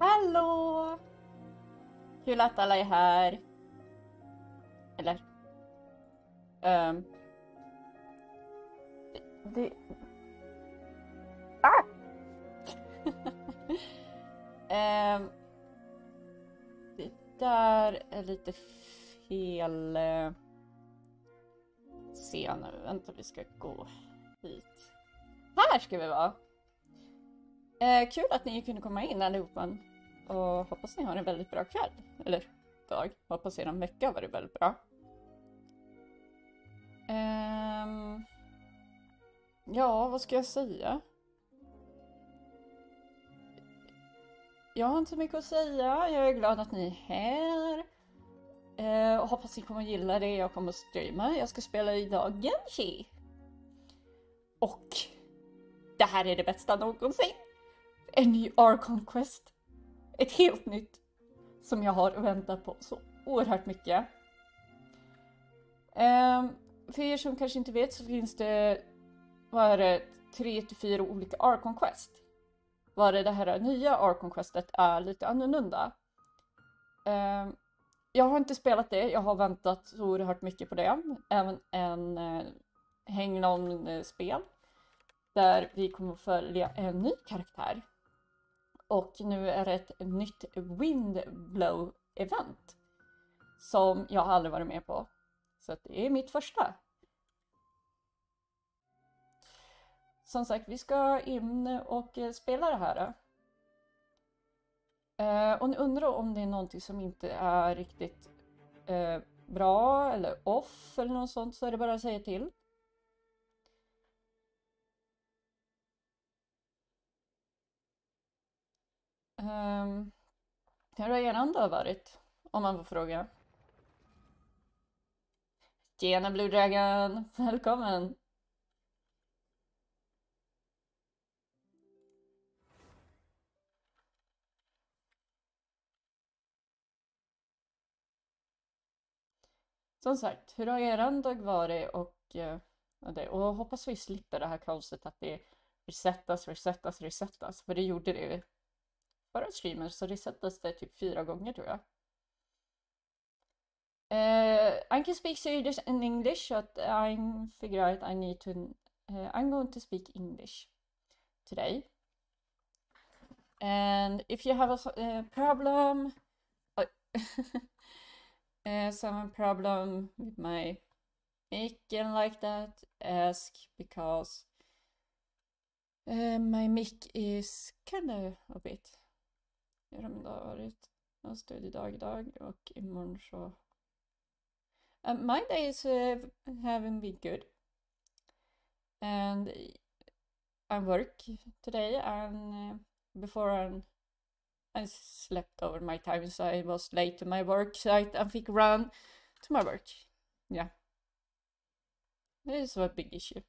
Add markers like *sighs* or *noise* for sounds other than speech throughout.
Hallå! Kul att alla är här. Eller? Um, det... Ah! um, *laughs* det där är lite fel eh, scen. Vänta, vi ska gå hit. Här ska vi vara! Eh, kul att ni kunde komma in allihopa och hoppas ni har en väldigt bra kväll. Eller dag. Hoppas er vecka har varit väldigt bra. Um, ja, vad ska jag säga? Jag har inte så mycket att säga. Jag är glad att ni är här. Uh, och hoppas ni kommer gilla det jag kommer att streama. Jag ska spela idag Genshi. Och det här är det bästa någonsin en ny Arkon Quest. Ett helt nytt som jag har väntat på så oerhört mycket. Um, för er som kanske inte vet så finns det, vad är det, tre till fyra olika Archon Quest. Var det det här nya Archon Questet är lite annorlunda. Um, jag har inte spelat det, jag har väntat så oerhört mycket på det. Även en eh, uh, Hänglon-spel. Eh, där vi kommer att följa en ny karaktär. Och nu är det ett nytt Windblow-event. Som jag aldrig varit med på. Så det är mitt första. Som sagt, vi ska in och eh, spela det här. Eh, och ni undrar om det är någonting som inte är riktigt eh, bra eller off eller något sånt så är det bara att säga till. Um, hur har eran dag varit? Om man får fråga. Tjena Blue Dragon! *laughs* Välkommen! Som sagt, hur har eran dag varit eh, och, det, och hoppas vi slipper det här kaoset att det resettas, resettas, resettas. För det gjorde det förra streamen så resetas det typ fyra gånger tror jag. Eh, uh, I can speak Swedish and English, but I figure out I need to. Uh, I'm going to speak English today. And if you have a uh, problem, Uh, uh, some problem with my mic and like that, ask because uh, my mic is kind of a bit dag varit? Jag studiedag så... Uh, my days uh, haven't been good. And I work today and uh, before I'm, I slept over my time so I was late to my work I, I fick run to my work. Yeah. This was a big issue.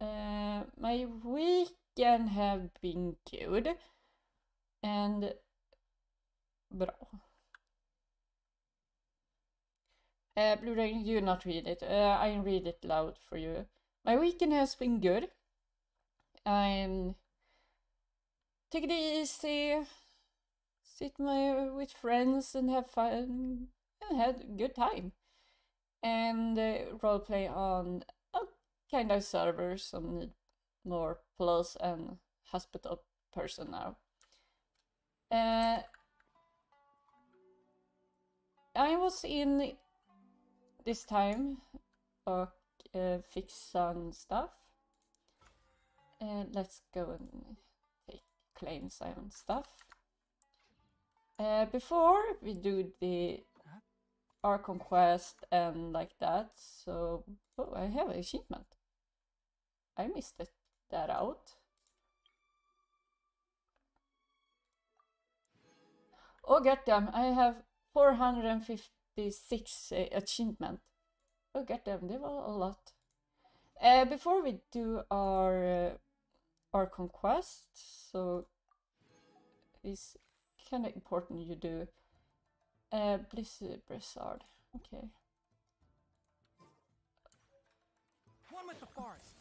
Uh, my week can have been good. And bra. Uh, Blue Dragon, you not read it. Uh, I read it loud for you. My weekend has been good. I'm take it easy, sit my with friends and have fun and had a good time. And uh, roleplay on a kind of server some more plus and hospital person now. Uh, I was in this time och uh, fix some stuff. And let's go and take claims and stuff. Uh, before we do the Archon quest and like that, so oh, I have achievement. I missed it that out. Oh goddamn, I have 456 uh, achievement. Oh goddamn, that were a lot. Uh, before we do our uh, Archon quest, so it's kind of important you do. Uh, Blizzard, Blizzard, okay. One with the forest.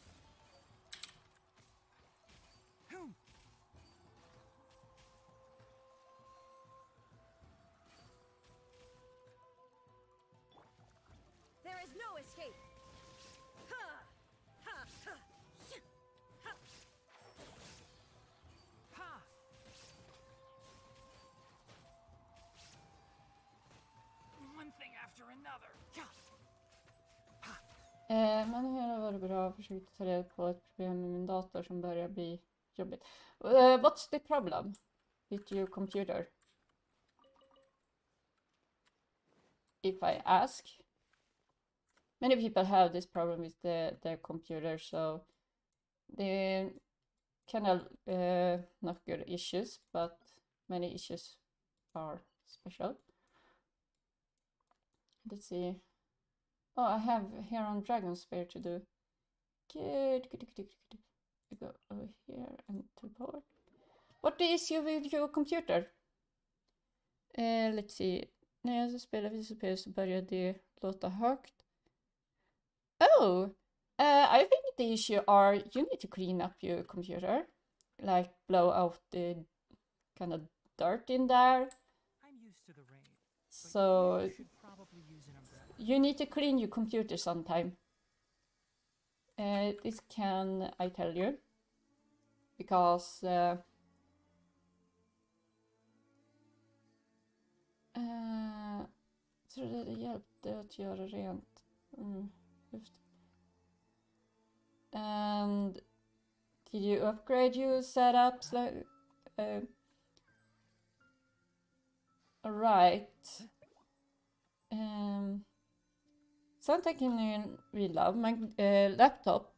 Eh, men hur har varit bra. Försökt ta reda på ett problem med min dator som börjar bli jobbigt. Uh, what's the problem with your computer? If I ask. Many people have this problem with the, their computer, so they kind of uh, not good issues, but many issues are special. Let's see. Oh, I have here on Dragonspine to do. Good, good, good, good, good. I go over here and to board. What the issue with your computer? Uh, let's see. När jag spelar VCP så börjar det låta högt. Oh! Uh, I think the issue are you need to clean up your computer. Like blow out the kind of dirt in there. I'm used to the rain. So you need to clean your computer sometime. Uh, this can I tell you because uh, uh, trodde det hjälpte att göra rent. Mm. And did you upgrade your setups? Like, uh, right. Um, We love. My uh, laptop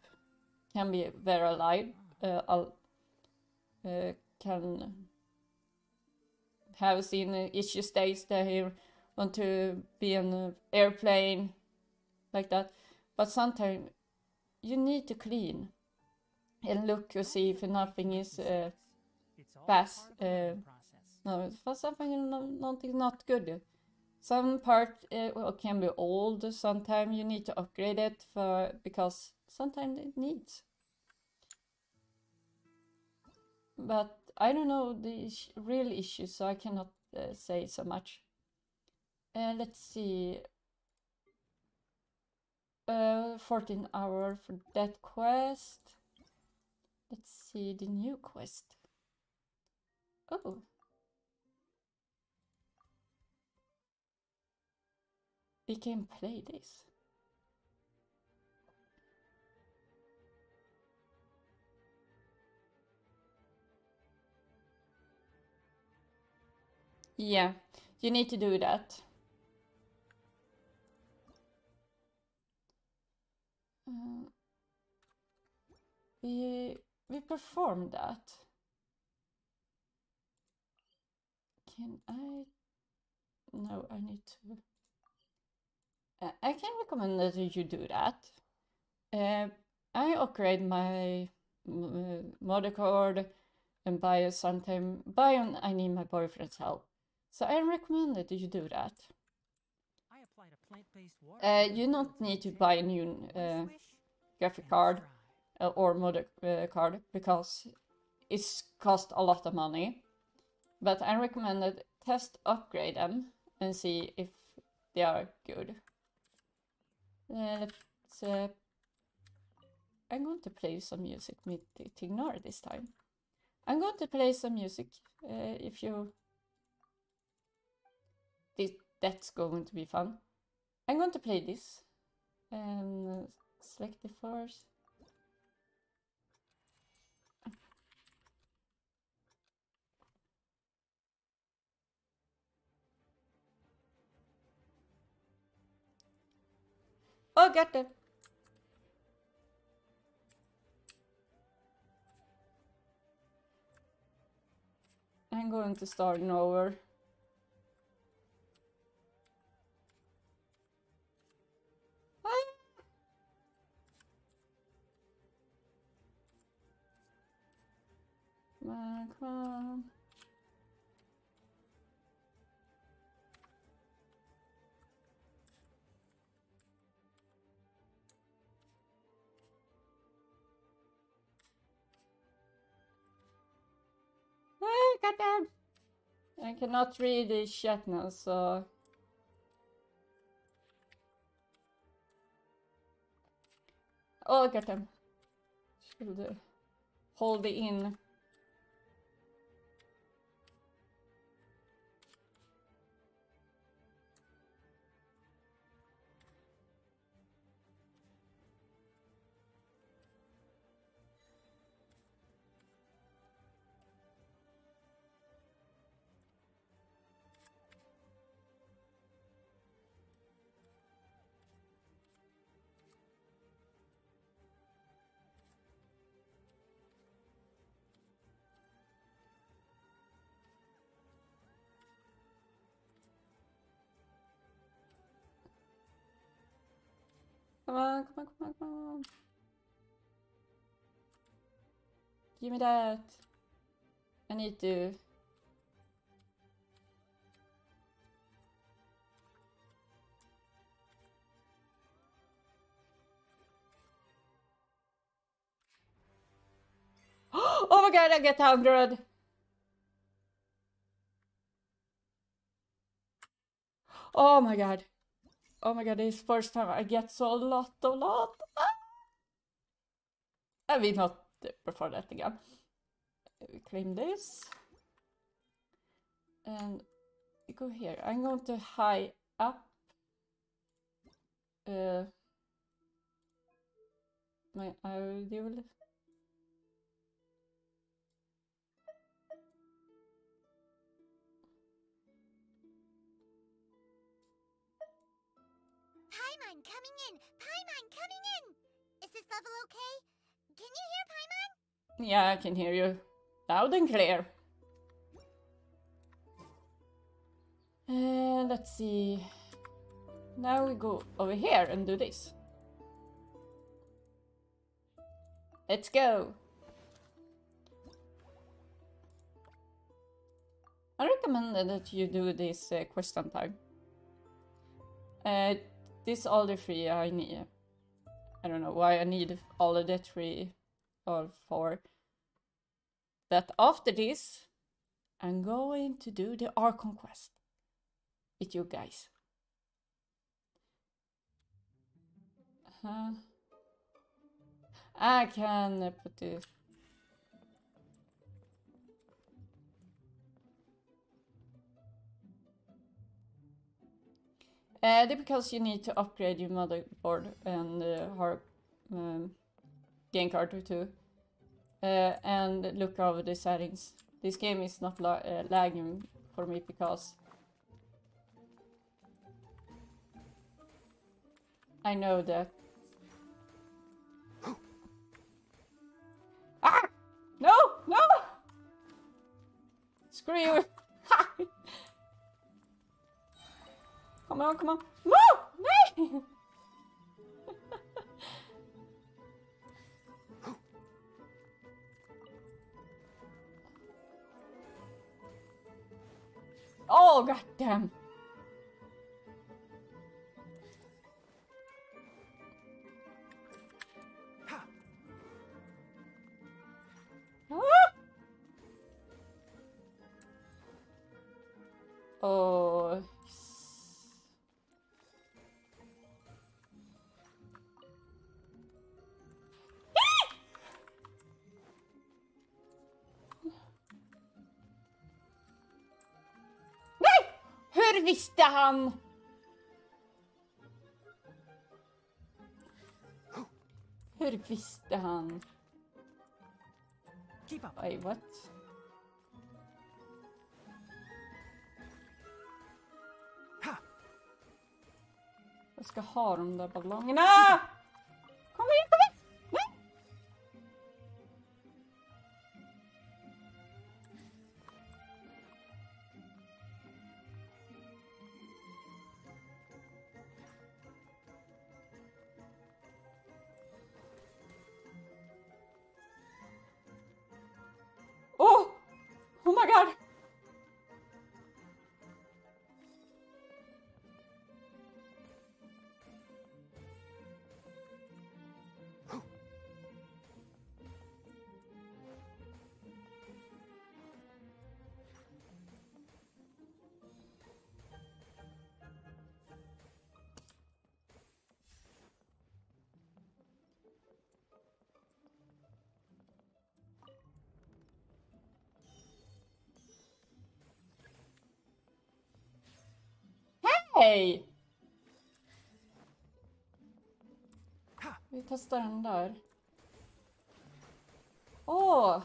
can be very light. Uh, I'll, uh, can have seen issue states that he want to be in an airplane like that. But sometimes you need to clean and look to see if nothing is uh, It's fast, part of the learning uh, no, for something nothing not good. Some part uh, can be old. Sometimes you need to upgrade it for because sometimes it needs. But I don't know the is- real issue, so I cannot uh, say so much. Uh, let's see. Uh, 14 hour for that quest. Let's see the new quest. Oh. We can play this. Yeah, you need to do that. Uh, we we perform that. Can I? No, I need to. Uh, I can recommend that you do that. Uh, I upgrade my uh, motherboard and buy a sometime buy on I need my boyfriend's help. So I recommend that you do that. I applied a plant-based water. Uh, you don't need to buy a new uh, graphic card uh, or mother uh, card because it's cost a lot of money. But I recommend that test upgrade them and see if they are good. Let's. Uh, I'm going to play some music with Tignor this time. I'm going to play some music. Uh, if you, this, that's going to be fun. I'm going to play this and uh, select the first. Oh, it. I'm going to start over. Ah! Come on, come on. Ah, goddamn! I cannot read the chat now, so. Oh, goddamn. Should uh, hold it in. Come on, come on, come on, come on. Give me that. I need to. *gasps* Oh my god, I get 100! Oh my god. Oh my god, this is first time I get so a lot of lot. I will not before that again. We claim this. And go here. I'm going to high up. Uh, my audio. Coming in! Paimon coming in! Is this level okay? Can you hear Paimon? Yeah, I can hear you loud and clear. Uh, let's see. Now we go over here and do this. Let's go. I recommend that you do this uh, question time. Uh, this all the three I need. I don't know why I need all of the three or four. That after this, I'm going to do the Archon quest with you guys. Uh, I can put this. Uh, because you need to upgrade your motherboard and uh, hard um, game card too. Uh, and look over the settings. This game is not la uh, lagging for me because I know that. *gasps* ah! No! No! Screw you! *laughs* come on, come on. No! Oh, goddamn. Ah! Oh. Hur visste han? Hur visste han? Keep up. Wait, what? Ha! Jag ska ha de där ballongerna! Hej! Vi testar den där. Åh! Oh.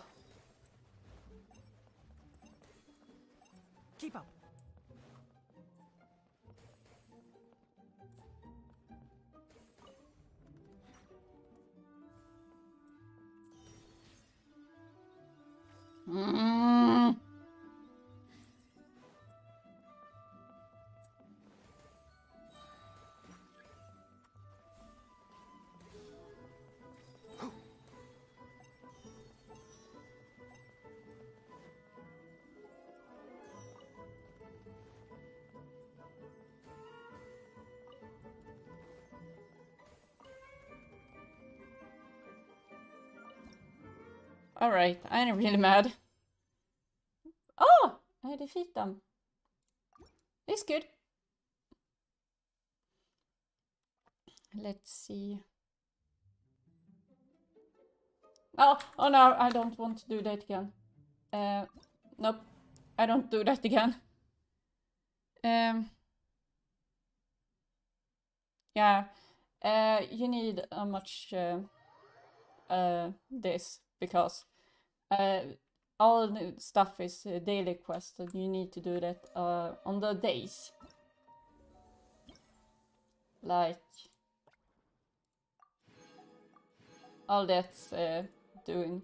Alright, I'm really mad. Oh! I defeat them. It's good. Let's see. Oh, oh no, I don't want to do that again. Uh, nope, I don't do that again. Um, yeah, uh, you need a much uh, uh, this because uh, all the stuff is uh, daily quest and you need to do that uh, on the days. Like all that's uh, doing.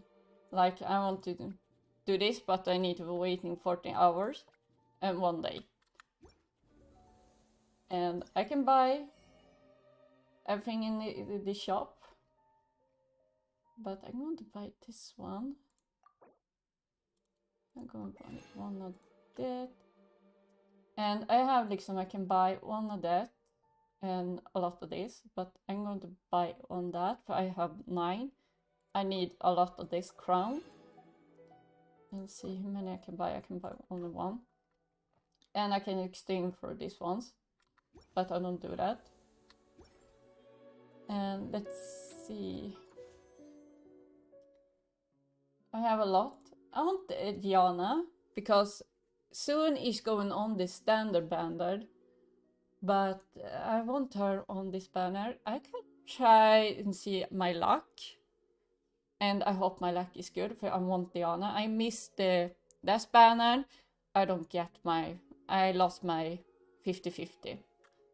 Like I want to do this, but I need to be waiting 14 hours and one day. And I can buy everything in the, the shop. But I'm going to buy this one. I'm going to buy one of that. And I have like some I can buy one of that and a lot of this, but I'm going to buy on that. For I have nine. I need a lot of this crown. And see how many I can buy. I can buy only one. And I can exchange for these ones, but I don't do that. And let's see. I have a lot. I want Diona because soon is going on the standard banner but I want her on this banner. I could try and see my luck. And I hope my luck is good for I want Diona. I missed the last banner. I don't get my... I lost my 50-50.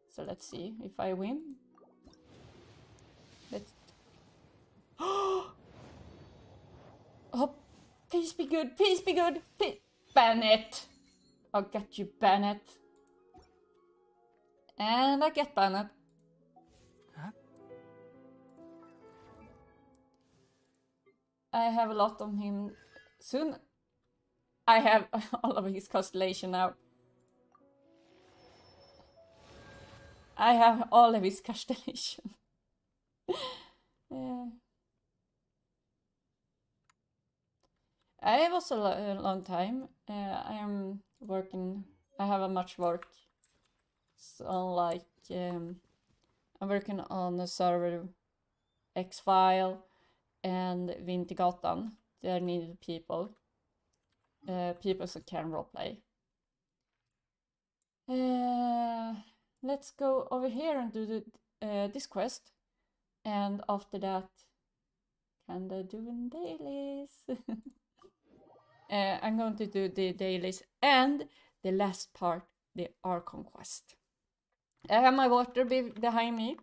So let's see if I win. Let's... *gasps* oh! Please be good, please be good, please... Bennett! I'll get you, Bennett. And I get Bennett. Huh? I have a lot on him soon. I have *laughs* all of his constellation now. I have all of his *laughs* constellation. *laughs* yeah. I was a, lo long time. Uh, I am working. I have a much work so like um, I'm working on the server X-File and Vintergatan. There needed people. Uh, people who can roleplay. Uh, let's go over here and do the, uh, this quest. And after that, kinda doing dailies. *laughs* uh, I'm going to do the dailies and the last part, the Archon quest. I have my water be behind me.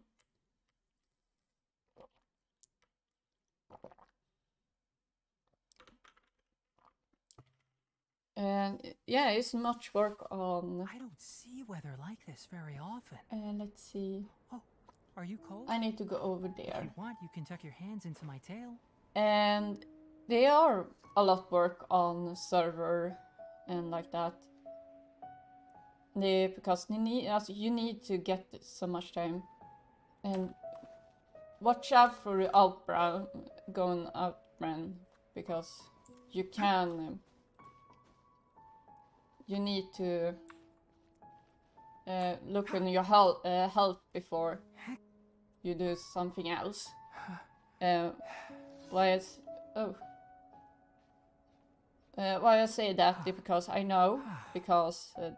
And yeah, it's much work on. I don't see weather like this very often. Uh, let's see. Oh, are you cold? I need to go over If there. you want, you can tuck your hands into my tail. And they are a lot work on server and like that. They because you need you need to get so much time and watch out for the outbrow going outbrand because you can you need to uh, look on your health uh, health before you do something else. *sighs* Uh, why is oh uh, why I say that is because I know *sighs* because uh,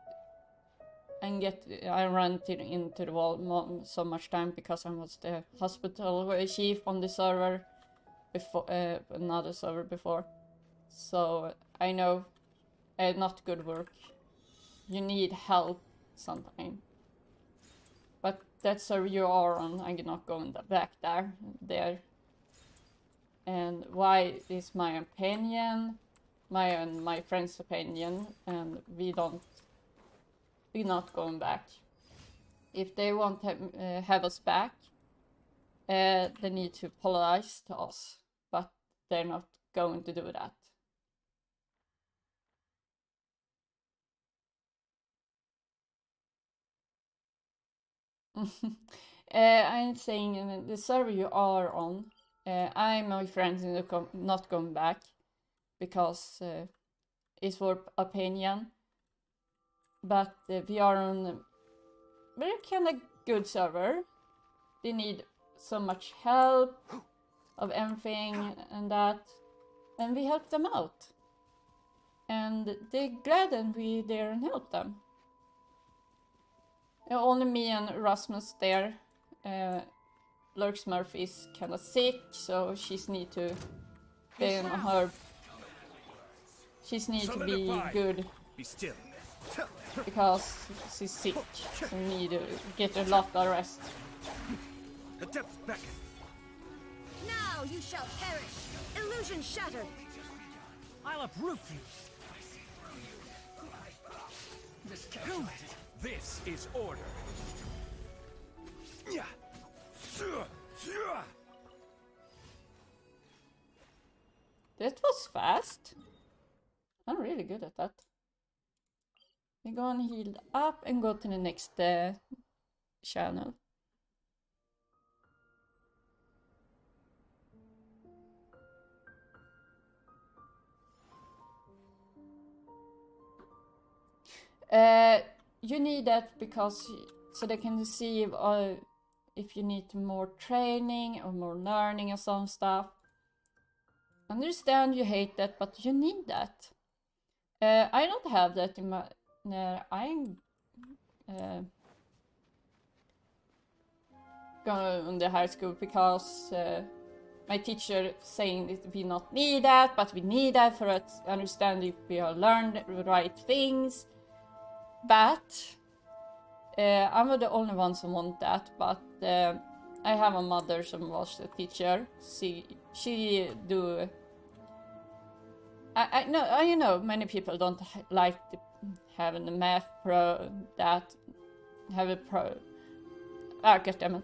and get I ran to, into the wall mo- so much time because I was the hospital chief on the server before uh, another server before. So I know uh, not good work. You need help sometime. But that server you are on, I'm not going back there. There. And why is my opinion, my and my friend's opinion, and we don't we're not going back. If they want to uh, have us back, uh, they need to apologize to us, but they're not going to do that. *laughs* uh, I'm saying uh, the server you are on, uh, I and my friends are not going back. Because uh, it's for opinion. But uh, we are on very kind of good server. They need so much help of everything and that, and we help them out. And they're glad that we there and help them. Only me and Rasmus there. Uh, Lurks Murphy is kind of sick, so she's need to be on her. She's need to be good Be still. because she's sick. So we need to get a lot of rest. Adepts beckon. Now you shall perish. Illusion shattered. I'll uproot you. This is order. Yeah. That was fast. I'm really good at that. We go and heal up and go to the next uh, channel. Uh, you need that because so they can see if, uh, if you need more training or more learning or some stuff. Understand you hate that, but you need that. Uh, I don't have that in my. Uh, I'm uh, going to high school because my teacher saying that we not need that, but we need that for us understand if we are learn the right things. But I'm not the only one who want that. But I have a mother who was a teacher. She she do. I I know I know many people don't like the, having a math pro that have a pro. Ah, goddammit.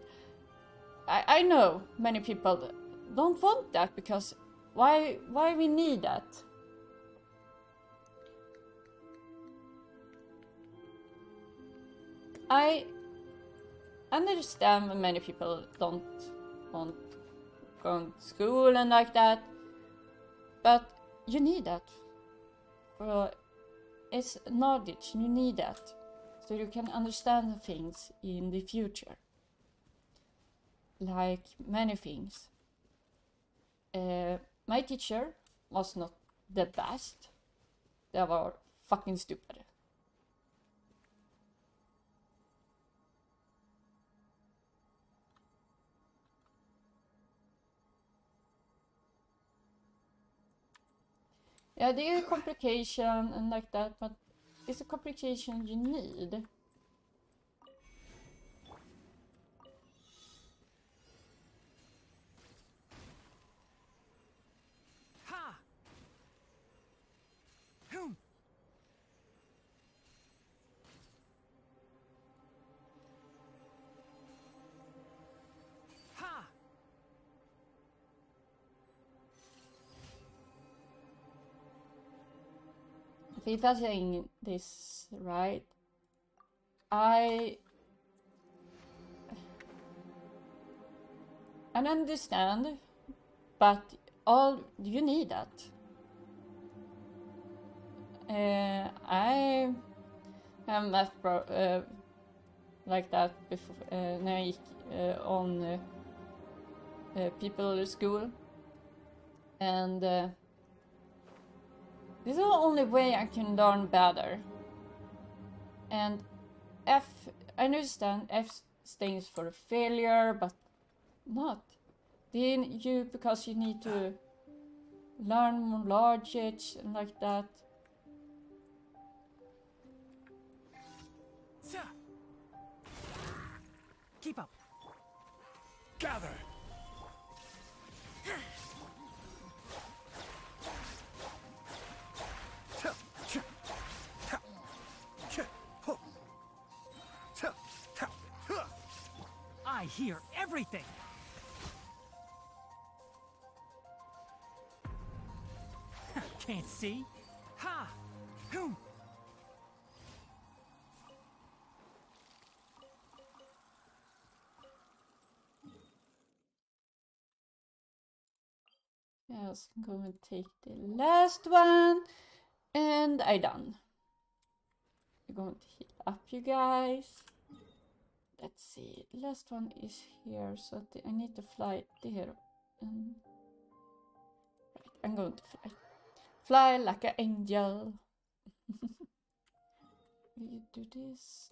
I I know many people don't want that because why why we need that. I understand many people don't want going to school and like that, but you need that. For it's knowledge, you need that, so you can understand things in the future. Like many things. Uh, my teacher was not the best. They were fucking stupid. Yeah, det är complication and like that, but it's a complication you need. If I'm saying this right, I I understand, but all you need that. Uh, I have math pro, uh, like that before uh, uh, on uh, uh, people school, and. This is the only way I can learn better. And F, I understand F stands for failure, but not. Then you, because you need to learn more logic and like that. Keep up. Gather. Hear everything. Can't see. Ha! Hum. Yeah, just going to take the last one, and I done. I'm going to heal up you guys. Let's see, last one is here, so I need to fly there. And right, I'm going to fly. Fly like an angel. *laughs* we do this.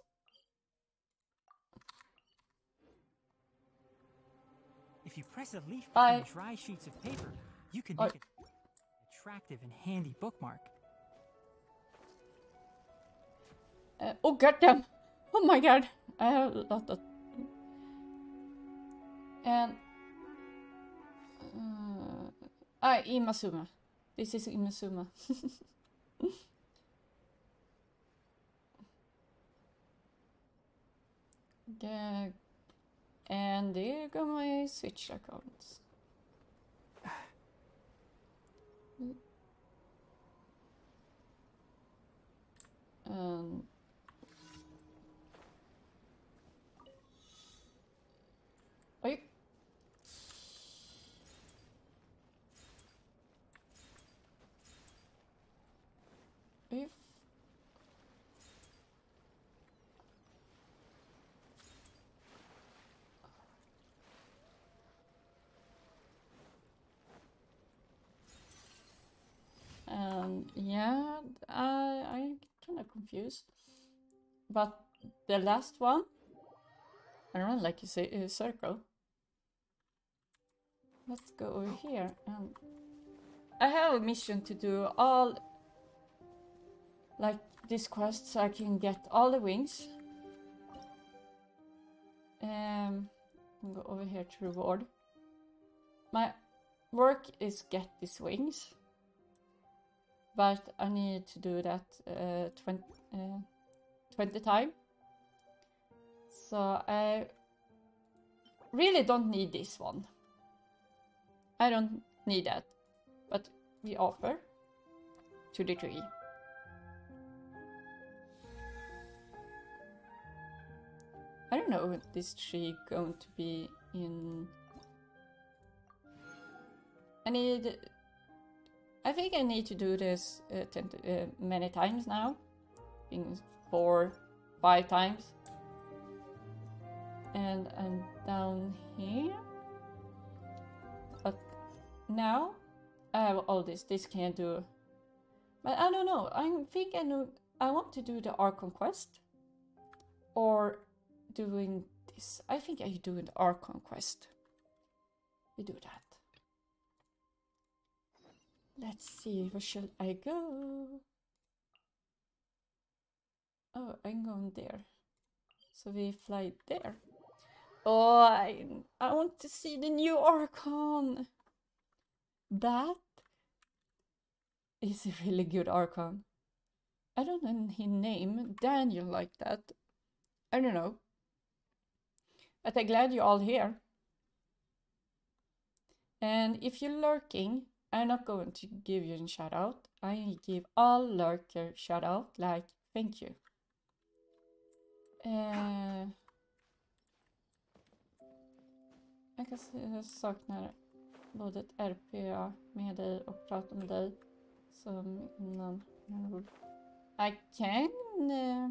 If you press a leaf I- between dry sheets of paper, you can make it an attractive and handy bookmark. Uh, oh goddamn! Oh my god! I have a lot of. And. Uh, ah, Inazuma. This is Inazuma. yeah. *laughs* And there go my Switch accounts. *sighs* Um, If and yeah, I I kind of confused. But the last one, I don't know, like you say, a circle. Let's go over here and I have a mission to do all like this quest so I can get all the wings. Um, I'll go over here to reward. My work is get these wings, but I need to do that uh, 20, uh, 20 time. So I really don't need this one. I don't need that, but we offer to the tree. I don't know this tree going to be in. I need. I think I need to do this uh, uh, many times now, in four, five times. And I'm down here. But now I have all this. This can't do. But I don't know. I think I know. I want to do the Archon quest, or doing this. I think I do the Archon quest. We do that. Let's see. Where shall I go? Oh, I'm going there. So we fly there. Oh, I, I want to see the new Archon. That is a really good Archon. I don't know his name, Daniel like that. I don't know. But I'm glad you're all here. And if you're lurking, I'm not going to give you a shout out. I give all lurker shout out like thank you. Eh, jag kan jag saknar både ett RPA med dig och prata med dig som innan. I can uh,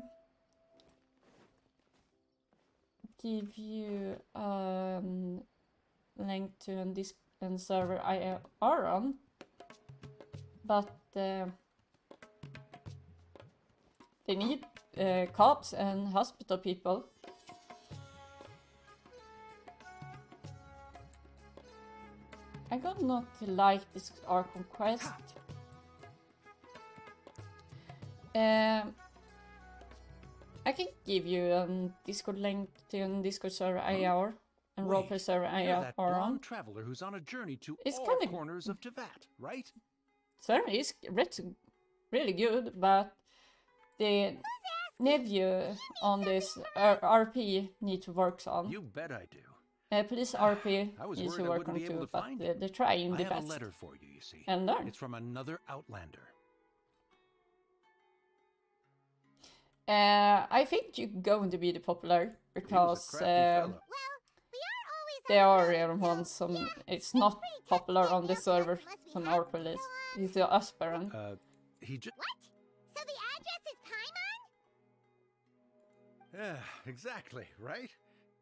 give you um, link to an disc and server I are on, but uh, they need uh, cops and hospital people. I got not like this Archon quest. Um, I can give you a Discord link to a Discord server IR and Wait, roleplay server IR are on. traveler who's on a journey to It's all kinda- corners of Teyvat, right? is ret- really good, but the nephew on this RP need to work on. You bet I do. Uh, police RP *sighs* I needs to I work on too, to but uh, they're trying I the have a best. letter for you, you see. And learn. It's from another Outlander. Uh, I think you're going to be the popular He was because a uh, fellow. Aren't always there are real ones. Some it's not popular on the server. Some our police. He's the aspirant. Uh, he just. What? So the address is Paimon? Yeah, exactly, right?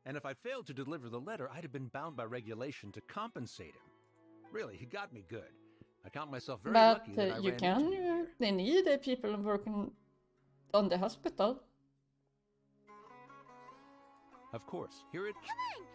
And if I failed to deliver the letter, I'd have been bound by regulation to compensate him. Really, he got me good. I count myself very But lucky that uh, I you ran can. into you Uh, here. they need uh, people working on the hospital. Of course, here it. Come on!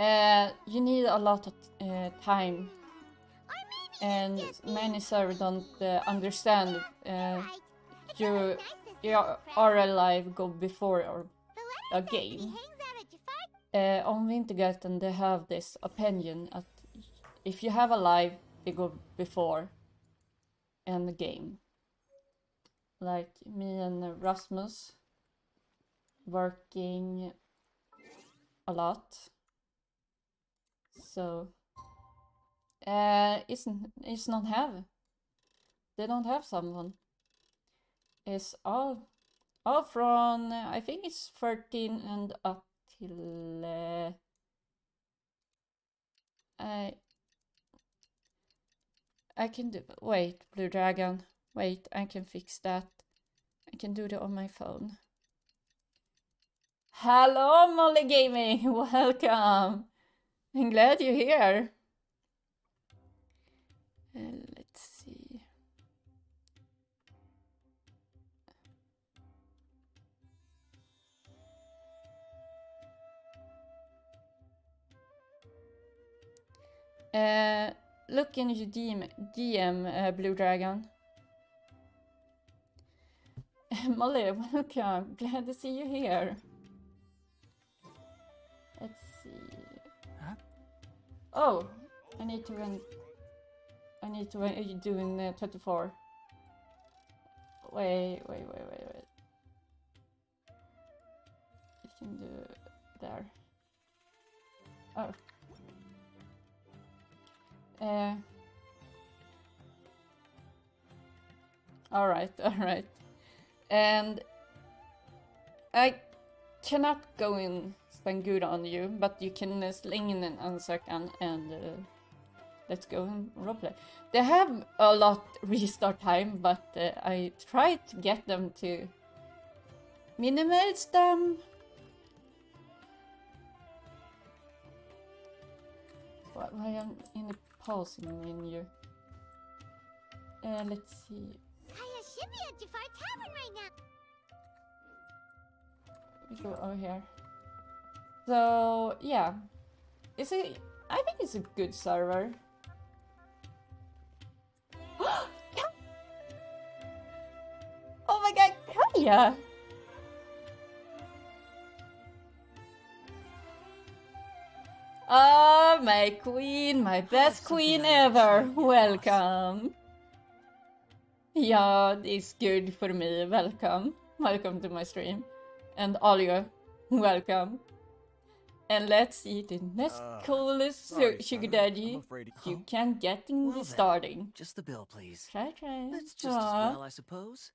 Uh, you need a lot of uh, time, and many servers don't uh, understand. You you are alive go before or a game. on Wintergatan they have this opinion that if you have a life they go before and the game. Like me and Rasmus working a lot. So uh it's it's not have. They don't have someone. It's all all from uh, I think it's 13 and up till uh, I I can do wait Blue Dragon. Wait I can fix that. I can do that on my phone. Hello Molly Gaming. *laughs* Welcome I'm glad you're here Uh, let's see Uh, look in your DM, DM uh, Blue Dragon. *laughs* Molly, *laughs* welcome. Glad to see you here. Let's? Oh, I need to run. I need to run. You doing uh, 24? Wait, wait, wait, wait, wait. You can do there. Oh. Uh, all right, *laughs* all right. And I cannot go in good on you, but you can uh, sling in an second and uh, let's go and roleplay. They have a lot *laughs* restart time, but uh, I try to get them to minimize them. Why why am in the pausing menu? Uh, let's see. Kaeya should be at Jafar Tavern right now. We go over here. So yeah, it's a. I think it's a good server. *gasps* oh my god, Kaya! Ah, my queen, my best queen ever. Welcome. Yeah, it's good for me. Welcome. Welcome to my stream. And Alia, welcome. And let's see the next Uh, coolest su- sorry, sugar son. daddy I'm afraid- you Huh? can get in Well the then, starting. Just the bill, please. Try, try. That's just as Aw. well, I suppose.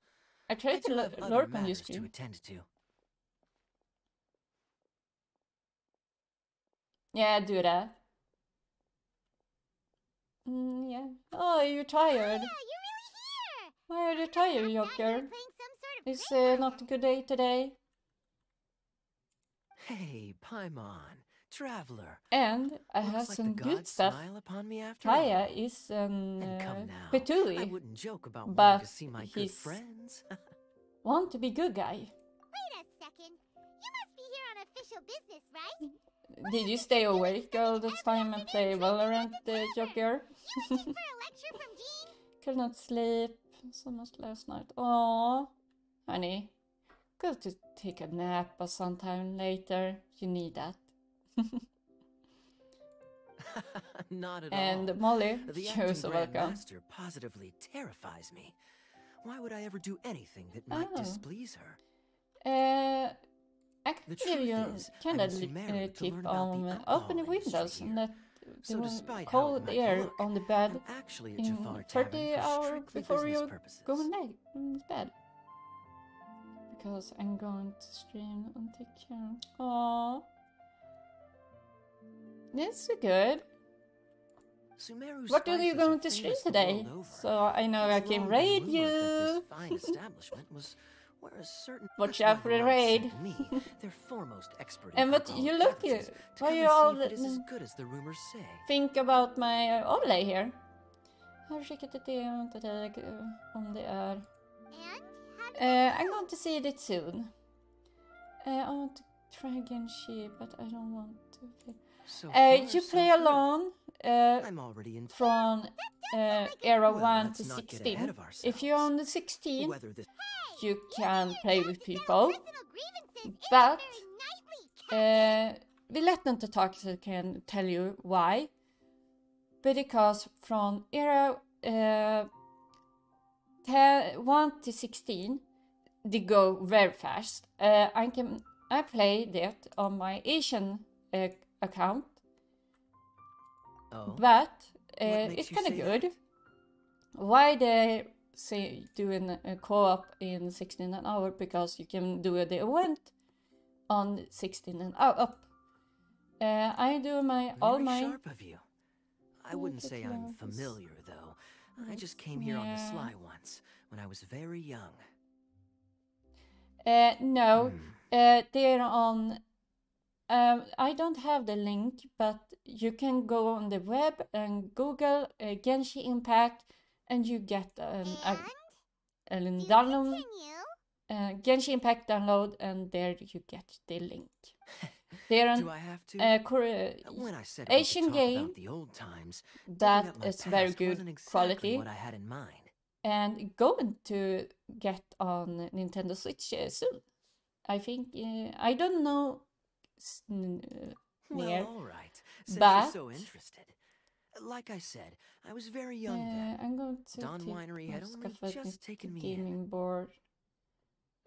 I I tried to do l- have other lurk on your matters to attend to. Yeah, do that. Mm, yeah. Oh, you're tired. Yeah, you're really here. Why are you tired, you Joker? playing sort of It's uh, not a good day today. Hey, Paimon, traveler. And I Looks have like some the good stuff. smile upon me after Kaya all. is an uh, come I Petuli. wouldn't joke about but wanting to see my good he's- friends. *laughs* Want to be good guy. Wait a second. You must be here on official business, right? Did you stay awake all this time and play Valorant, uh, Joker? You were *laughs* late for a lecture from Dean? could not sleep so much last night. Oh, honey, go to take a nap or sometime later. You need that. *laughs* Not at And all. Molly, The acting so welcome. Master positively terrifies me. Why would I ever do anything that might Oh. displease her? Uh, I The give you is, kind of a to tip learn about the on uh, outlaw open windows and let So the despite cold air look, on the bed I'm actually a in 30 hours before you purposes. go in bed. Because I'm going to stream and take care. Aww. That's good. Sumeru's What are you spices going to stream today? So I know I can raid been rumored you. this fine *laughs* establishment was where a certain Watch out for the the raid. sent me, *laughs* their foremost expert in And what you look beverages, at- to why you all see if the- as good as the rumors say. Think about my uh, overlay here. Har skickat ett DM till dig eh, om det är And how do Uh, I'm going to see it soon. Uh, I want to try again she, but I don't want to. Play. So Uh, far, you so play good. alone uh, I'm already in from uh, era Well, 1 to not get ahead 16. If you're on the 16, this you can play with people. But isn't very uh, we let them to talk so I can tell you why. But because from era uh, 10, 1 to 16, they go very fast. Uh, I can I played it on my Asian uh, account, Oh, but uh, it's kind of good. Why they say doing a co-op in 16 an hour? Because you can do the event on 16 and up. Uh, I do my all my sharp of you. I wouldn't say I'm familiar. I just came here on the sly once when I was very young. Uh, no, Hmm. uh, they're on. Um, I don't have the link, but you can go on the web and Google uh, Genshin Impact, and you get um, a, a and to download continue, uh, Genshin Impact download, and there you get the link. They're Do I have to? uh, Kore- when I said Asian we could talk game, about the old times, that is very good exactly quality. What I had in mind. and going to get on Nintendo Switch uh, soon. I think uh, I don't know s- n- uh, Well, all right. Since but- you're so interested. Like I said, I was very young Uh, then. I'm going to typ Winery had only just taken me in. gaming board.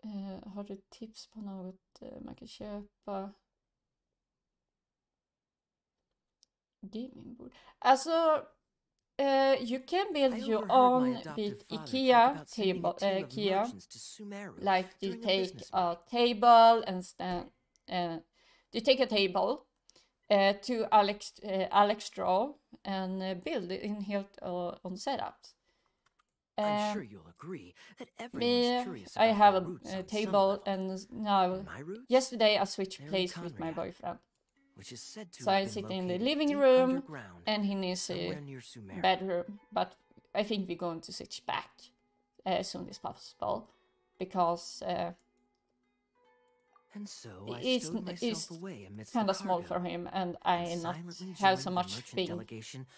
Eh, har du tips på något man kan köpa? Gaming board. Alltså, eh, you can build I your own with IKEA table. Uh, IKEA, merchants to Sumeru like you during a take a table and stand. Uh, you take a table uh, to Alex uh, Alex Straw and uh, build it in here uh, on setups. I'm Uh, sure you'll agree that everyone's curious I have a, a table, and now yesterday I switched place with my boyfriend, which is said to so I sit in the living room and he needs a bedroom. But I think we're going to switch back uh, as soon as possible because uh, And so I it's it's kind of small for him, and I not have so much thing.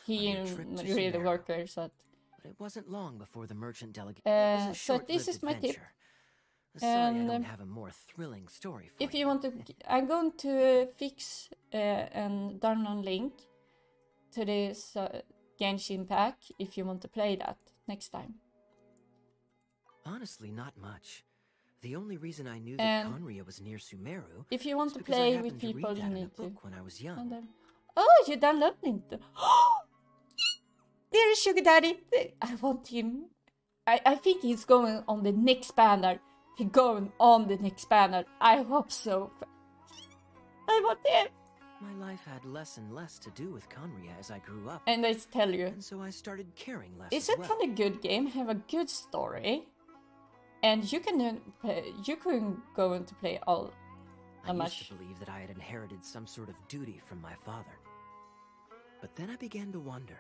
He on their trip to really Sumeru. worker, so But it wasn't long before the merchant delegation. Uh, it was a so this is my tip. Sorry, I And, don't um, have a more thrilling story for if you want to, *laughs* I'm going to fix uh, and download link to this uh, Genshin pack if you want to play that next time. Honestly, not much. The only reason I knew that Khaenri'ah was near Sumeru If you want to play with people, you need to. when I was young. Then, oh, you download Nintendo. There is *gasps* Sugar Daddy. I want him. I, I think he's going on the next banner. He's going on the next banner. I hope so. I want him. My life had less and less to do with Khaenri'ah as I grew up, And I tell you, and so I started caring less. it's a well. kind of good game. Have a good story, and you can uh, play, you can go into play all I how used to believe that I had inherited some sort of duty from my father. But then I began to wonder.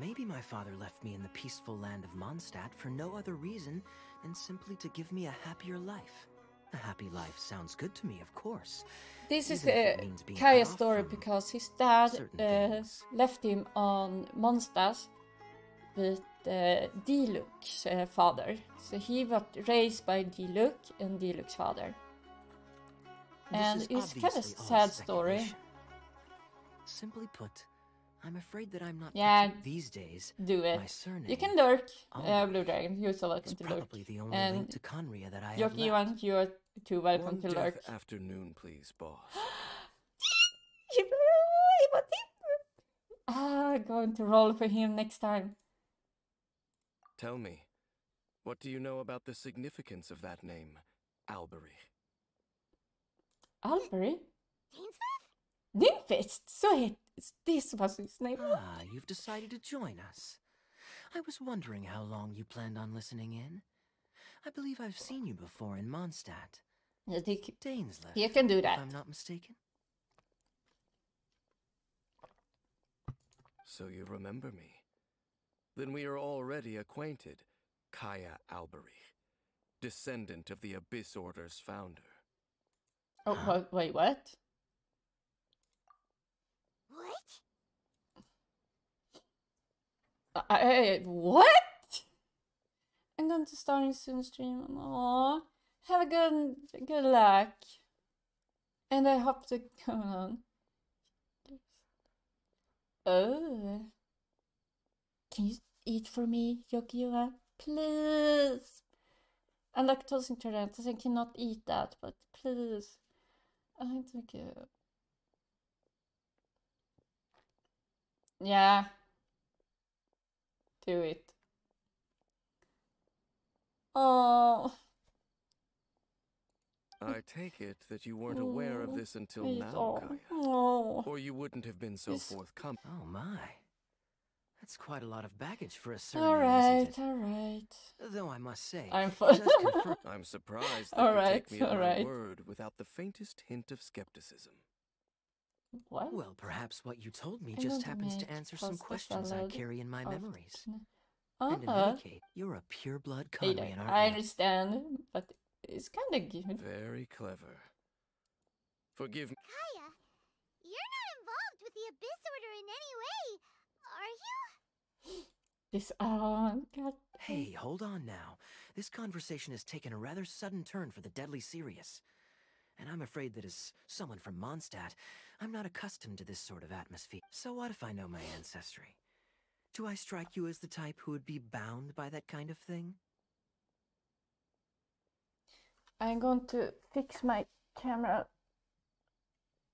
Maybe my father left me in the peaceful land of Mondstadt for no other reason than simply to give me a happier life. A happy life sounds good to me, of course. This is even if it uh, Kaeya's story because his dad uh, left him on Monsters with uh, Diluc's uh, father. So he was raised by Diluc and Diluc's father. This And it's kind of sad story. Simply put, I'm afraid that I'm not Yeah, these days. Do it. My surname. You can lurk, uh, Albert Blue Dragon. You're so is welcome to lurk. probably the only And link to Khaenri'ah that I have left. You're too welcome One to death lurk. afternoon, please, boss. *gasps* Ah, going to roll for him next time. Tell me, what do you know about the significance of that name, Alberich? Albury? Dainsmith? So it, this was his name. Ah, you've decided to join us. I was wondering how long you planned on listening in. I believe I've seen you before in Mondstadt. I think Dainsleif. you can do that If that. I'm not mistaken. So you remember me. Then we are already acquainted, Kaeya Alberich, descendant of the Abyss Order's founder. Oh, wha- wait, what? What? I, what? I'm going to start soon stream. Aww. Have a good good luck. And I hope to *laughs* come on. Oh. Can you eat for me, Yokiwa? Please. I'm lactose intolerant, so I cannot eat that, but please. I think Yeah. Do it. Oh. I take it that you weren't aware of mm, this until Please, now. Kaeya. Oh. Or you wouldn't have been so This- forthcoming. Oh my. That's quite a lot of baggage for a surname, Alright, isn't it? alright. Though I must say, I'm it fine. does confirm *laughs* I'm surprised that All you right, take me at all my right. word without the faintest hint of skepticism. What? Well, perhaps what you told me I'm just happens to answer some questions I carry in my of memories. tuna. And in Uh-huh. any case, you're a pure-blood I know, I understand, but it's kind of good. Very clever. Forgive me. Kaeya, you're not involved with the Abyss Order in any way, are you? *gasps* This, oh, God. Hey, hold on now. This conversation has taken a rather sudden turn for the deadly serious. And I'm afraid that as someone from Mondstadt, I'm not accustomed to this sort of atmosphere. So what if I know my ancestry? Do I strike you as the type who would be bound by that kind of thing? I'm going to fix my camera.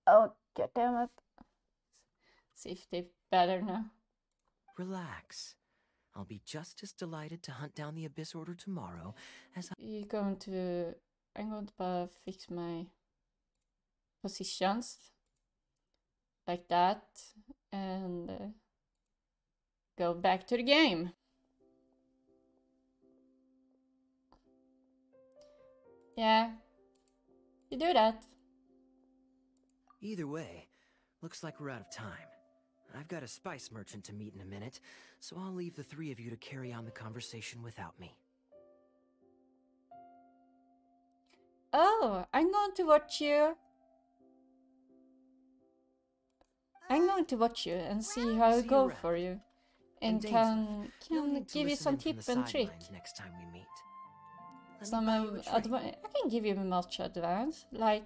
Oh, god damn it. See if they're better now. Relax. I'll be just as delighted to hunt down the Abyss Order tomorrow as I... You're going to. I'm going to uh, fix my positions like that and uh, go back to the game. Yeah, you do that. Either way, looks like we're out of time. I've got a spice merchant to meet in a minute, so I'll leave the three of you to carry on the conversation without me. Oh, I'm going to watch you. I'm going to watch you and see how it goes for you, And and can can to give you some tip and trick. Next time we meet. Let Some um, a I can give you much advance. Like,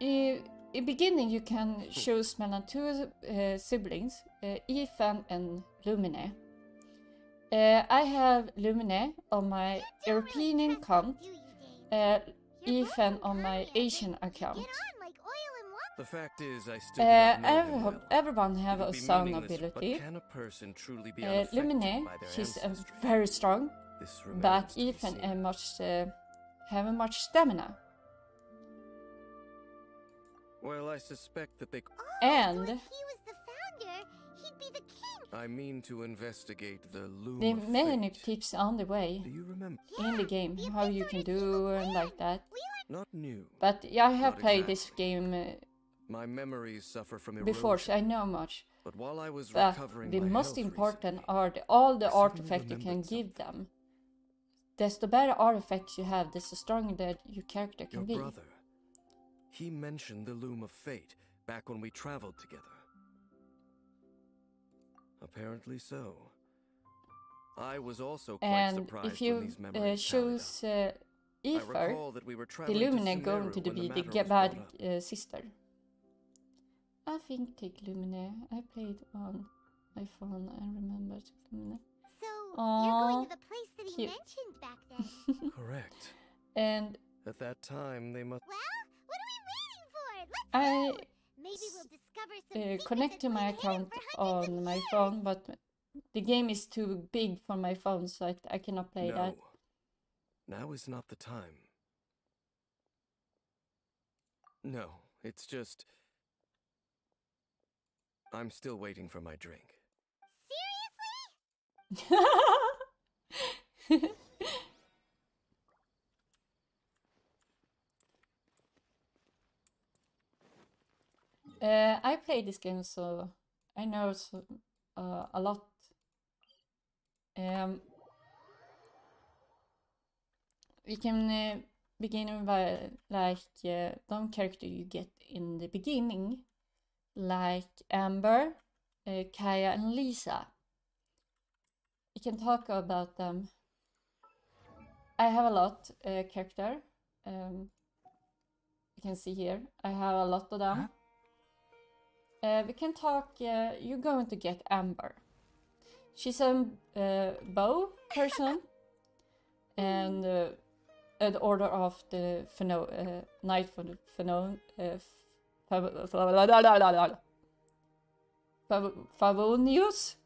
in, in beginning, you can choose between two uh, siblings, uh, Aether and Lumine. Uh, I have Lumine on my European account, them, do you, Dain? uh, Aether on my Asian account. The fact is, I still Uh, do not know him every, well. everyone have a be song ability. Can a person truly be Uh, unaffected Lumine, she's uh, very strong, but even be uh, much uh, have much stamina. Well, I suspect that they. Oh, And- so if he was the founder, he'd be the king. I mean to investigate the loom There of are many fate. tips on the way Do you remember? in the game the how you can do and like that. Not new. But yeah, I have Not played this game uh, My memories suffer from erosion. before, I know much. But while I was But recovering the most important recently, are the, all the artifacts you can give them. Desto better artifacts you have, desto stronger that your character Your can be. brother. He mentioned the loom of fate back when we traveled together. Apparently so. I was also quite And surprised if when you these uh, memories tallied choose uh, up. I Aether, we the traveling Lumine going to be the the matter ge- was bad uh, sister. I think take Lumine. I played on my phone. I remember Lumine. So, Aw, you're going to the place that he cute. mentioned back then. *laughs* Correct. And At that time, they must. well, what are we waiting for? Let's I go! Maybe we'll discover some uh, secrets connect to my account for hundreds of on my years. phone, but the game is too big for my phone, so I, I cannot play no. that. Now is not the time. No, it's just. I'm still waiting for my drink. Seriously? *laughs* uh, I play this game, so I know so, uh, a lot. Um, we can uh, begin by like uh, some character you get in the beginning, like Amber, uh, Kaeya, and Lisa. We can talk about them. I have a lot uh, character. Um, you can see here. I have a lot of them. Uh, we can talk. Uh, you're going to get Amber. She's a uh, bow person, *laughs* and uh, an order of the Pheno, uh, Knight for the Pheno, Favonius.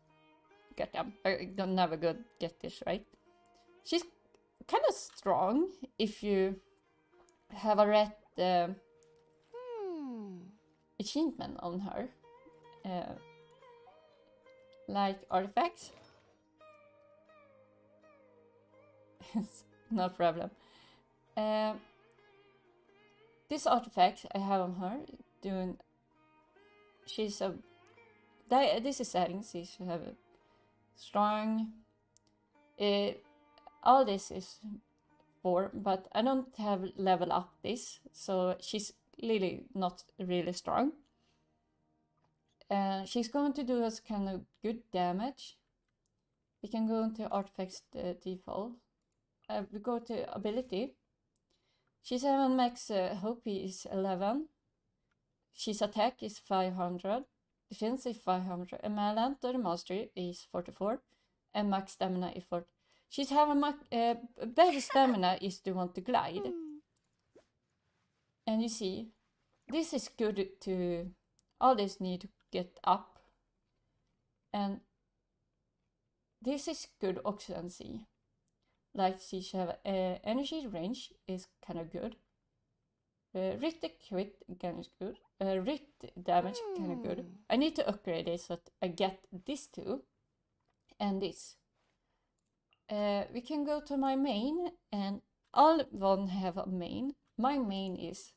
Get them. I don't never good get this right. She's kind of strong if you have a red uh, Hmm. achievement on her. Uh, like artifacts. *laughs* no problem. Uh, this artifact I have on her doing. She's a. This is settings. She should have a strong. It all this is four, but I don't have level up this, so she's really not really strong. Uh, she's going to do us kind of good damage. We can go into artifacts uh, default. Uh, we go to ability. She's having max uh, hope is 11. She's attack is 500. Defense is 500. And Malantor mastery is 44. And max stamina is 40. She's having uh, better stamina *laughs* is the want to glide. And you see, this is good to all this need to get up. And this is good see. Like she have uh, energy range is kind of good. Uh, writ crit kind of good. Uh, writ damage kind of good. I need to upgrade it so that I get this too. And this. Uh, we can go to my main and all one have a main. My main is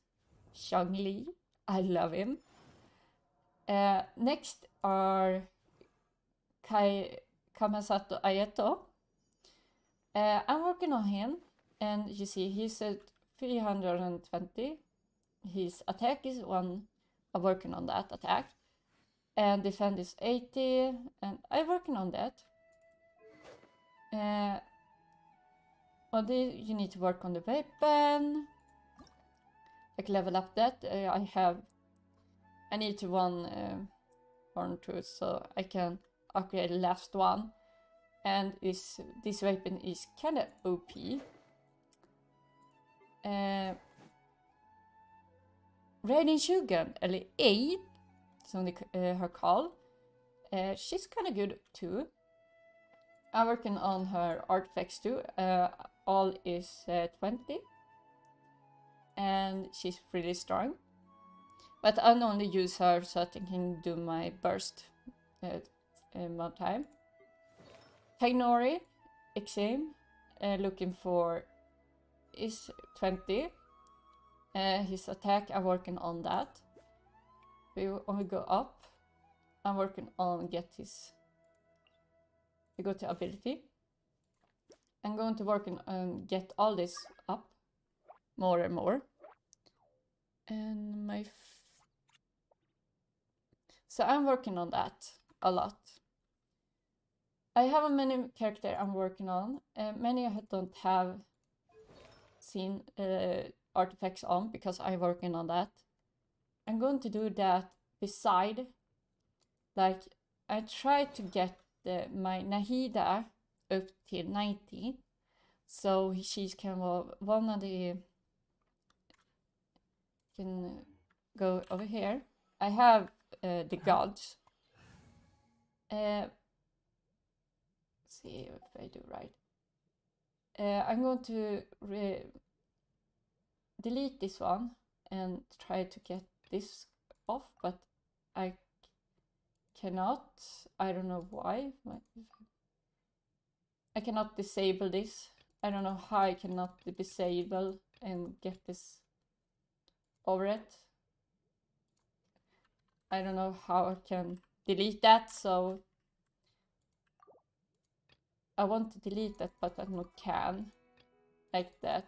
Zhongli. I love him. Uh, next are Kai Kamisato Ayato. Uh, I'm working on him, and you see he's at 320. His attack is one. Working on that attack, and defend is 80, and I'm working on that. Uh, well, the, you need to work on the weapon. Like level up that. Uh, I have. I need to one uh, horn tooth so I can upgrade the last one. And is this weapon is kind of OP. Uh, Shogun, eller A, som det uh, har called. Uh, she's kind of good too. I'm working on her artifacts too. Uh, all is uh, 20. And she's really strong. But I'll only use her so I can do my burst one time. Tighnari, Exim, uh, looking for is 20. Uh, his attack, I'm working on that. We only go up. I'm working on get his. We go to ability. I'm going to work on um, get all this up more and more. And my. So I'm working on that a lot. I have a many character I'm working on. Uh, many I don't have seen uh, artifacts on because I'm working on that. I'm going to do that beside, like I try to get the, my Nahida up till 90, so she's kind of one of the can go over here. I have uh, the gods. Uh, see if I do right. Uh, I'm going to delete this one and try to get this off, but I cannot. I don't know why. I cannot disable this. I don't know how I cannot disable and get this over it. I don't know how I can delete that, so I want to delete that, but I not can, like that.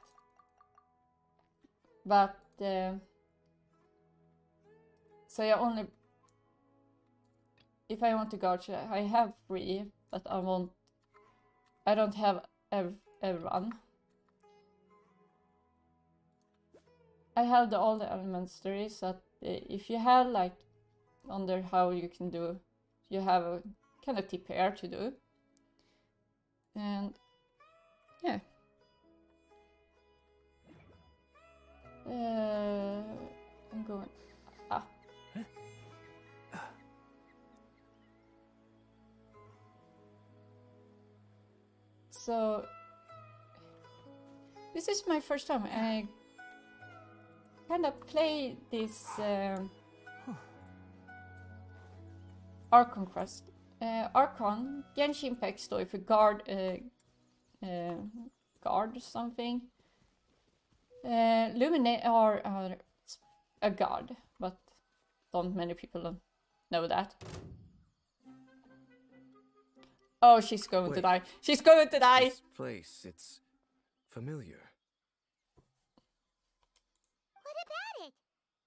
But, uh, so I only, if I want to go, I have three, but I want, I don't have ev everyone. I have the all the elements there is that uh, if you have like under how you can do you have a kind of tip here to do and yeah uh, I'm going ah so this is my first time I kind of play this uh, Archon Quest. Uh, Archon, Genshin Impact står för guard, uh, uh, guard or something. Uh, Lumine are, are a god, but don't many people know that. Oh, she's going Wait. to die. She's going to die. This place, it's familiar. What about it?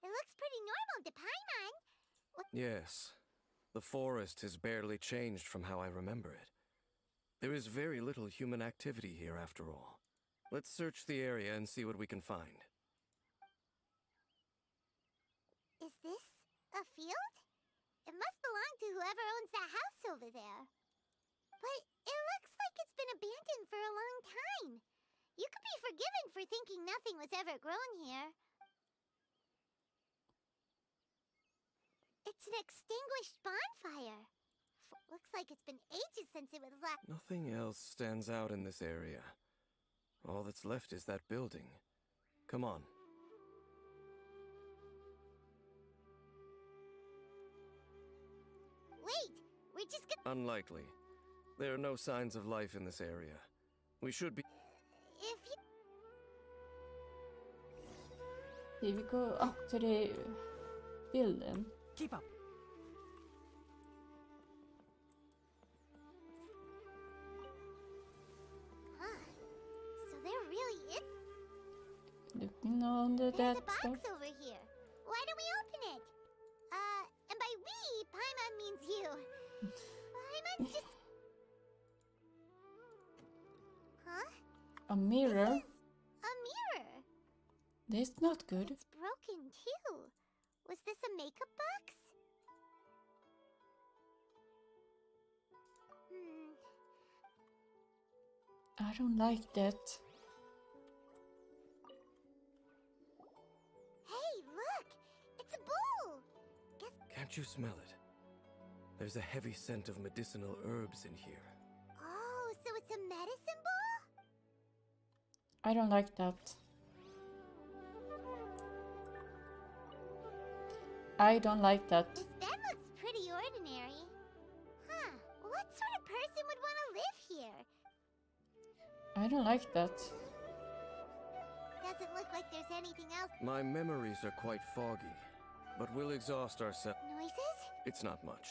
It looks pretty normal to Paimon. Yes. The forest has barely changed from how I remember it. There is very little human activity here after all. Let's search the area and see what we can find. Is this a field? It must belong to whoever owns that house over there. But it looks like it's been abandoned for a long time. You could be forgiven for thinking nothing was ever grown here. It's an extinguished bonfire. F- looks like it's been ages since it was last. Nothing else stands out in this area. All that's left is that building. Come on. Wait, we're just gonna. Unlikely. There are no signs of life in this area. We should be. If you. Okay, we go up to the building. Keep up. Looking under There's a box stuff. over here. Why don't we open it? Uh, and by we, Paimon means you. Paimon's *laughs* just. Huh? A mirror. A mirror. That's not good. It's broken too. Was this a makeup box? Hmm. I don't like that. Can't you smell it? There's a heavy scent of medicinal herbs in here. Oh, so it's a medicine bowl? I don't like that. I don't like that. This bed looks pretty ordinary. Huh, what sort of person would want to live here? I don't like that. Doesn't look like there's anything else. My memories are quite foggy, but we'll exhaust ourselves. Noises? It's not much.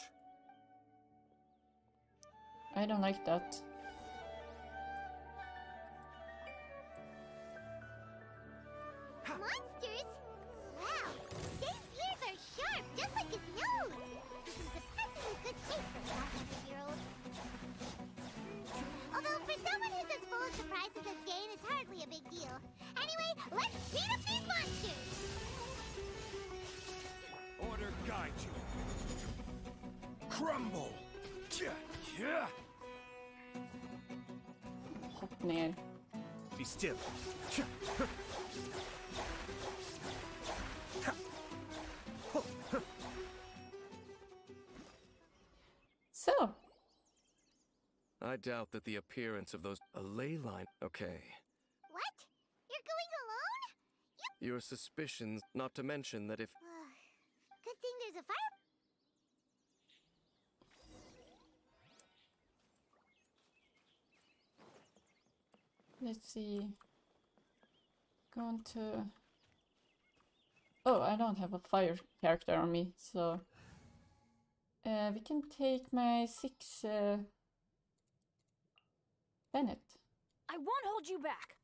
I don't like that. Doubt that the appearance of those. A ley line. Okay. What? You're going alone? Your suspicions, not to mention that if. Good thing there's a fire. let's see. Going to. Oh, I don't have a fire character on me, so. Uh, we can take my six. Uh, Bennett. I won't hold you back.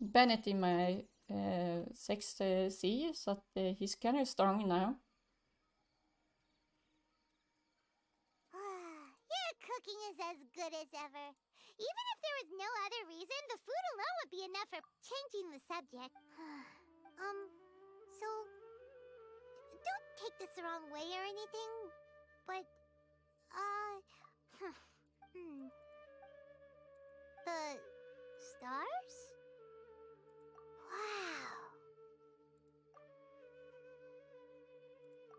Bennett in my uh, 6C, så att uh, he's kind of strong now. Your cooking is as good as ever. Even if there was no other reason, the food alone would be enough for changing the subject. *sighs* um, so don't take this the wrong way or anything, but uh, *laughs* hmm, the stars? Wow.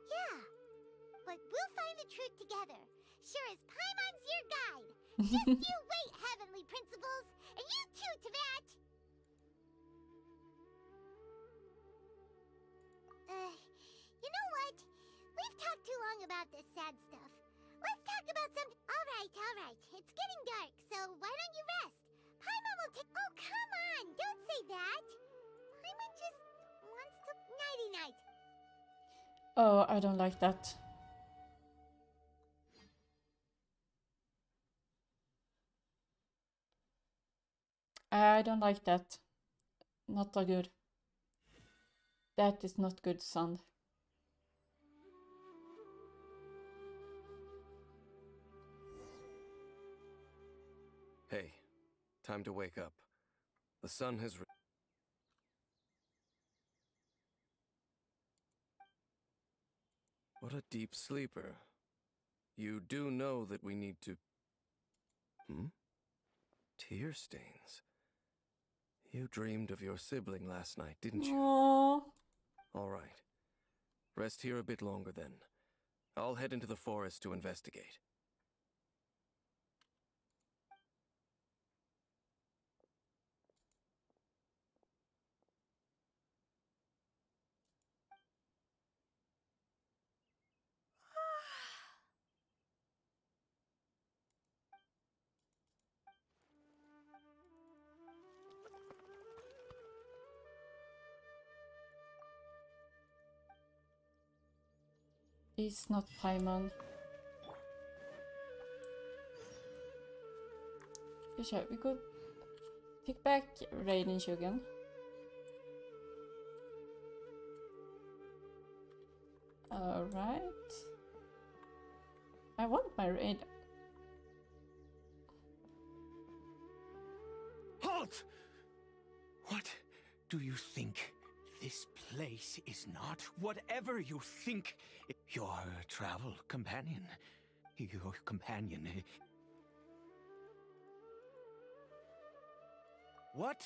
Yeah, but we'll find the truth together. Sure as Paimon's your guide. Just *laughs* you wait, Heavenly Principles, and you too, Teyvat. Uh, you know what? We've talked too long about this sad stuff. Let's talk about some. All right, all right. It's getting dark, so why don't you rest? Paimon will take. Oh, come on! Don't say that. Paimon just wants to nighty night. Oh, I don't like that. I don't like that. Not so good. That is not good sound. Time to wake up. The sun has. What a deep sleeper. You do know that we need to. Hmm? Tear stains. You dreamed of your sibling last night, didn't you? Aww. All right. Rest here a bit longer then. I'll head into the forest to investigate. It's not Paimon. Kör, vi går... Pick back Raiden Shogun. Alright. I want my raid. Halt! What do you think? This place is not whatever you think. Your travel companion. Your companion. What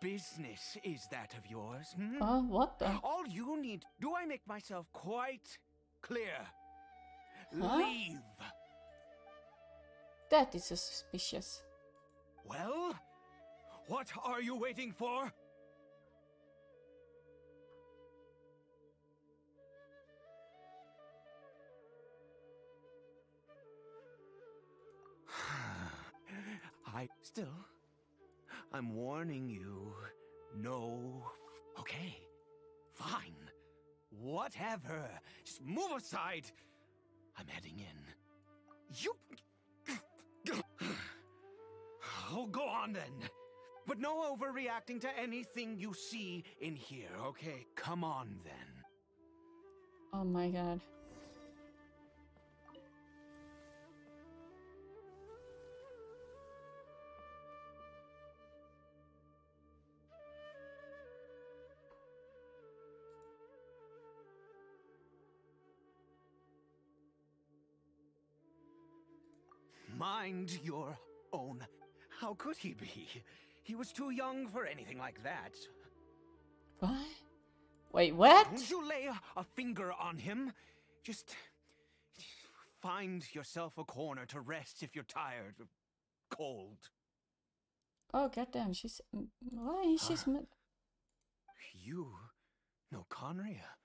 business is that of yours? hmm? Oh, what the? All you need. Do I make myself quite clear? Huh? Leave. That is suspicious. Well, what are you waiting for? I still. I'm warning you. No. Okay. Fine. Whatever. Just move aside. I'm heading in. You. *sighs* Oh, go on then. But no overreacting to anything you see in here, okay? Come on then. Oh my god. Mind your own. How could he be? He was too young for anything like that. What? Wait, what? Don't you lay a, finger on him. Just find yourself a corner to rest if you're tired, or cold. Oh goddamn, she's why is she ah. sm- You know Khaenri'ah?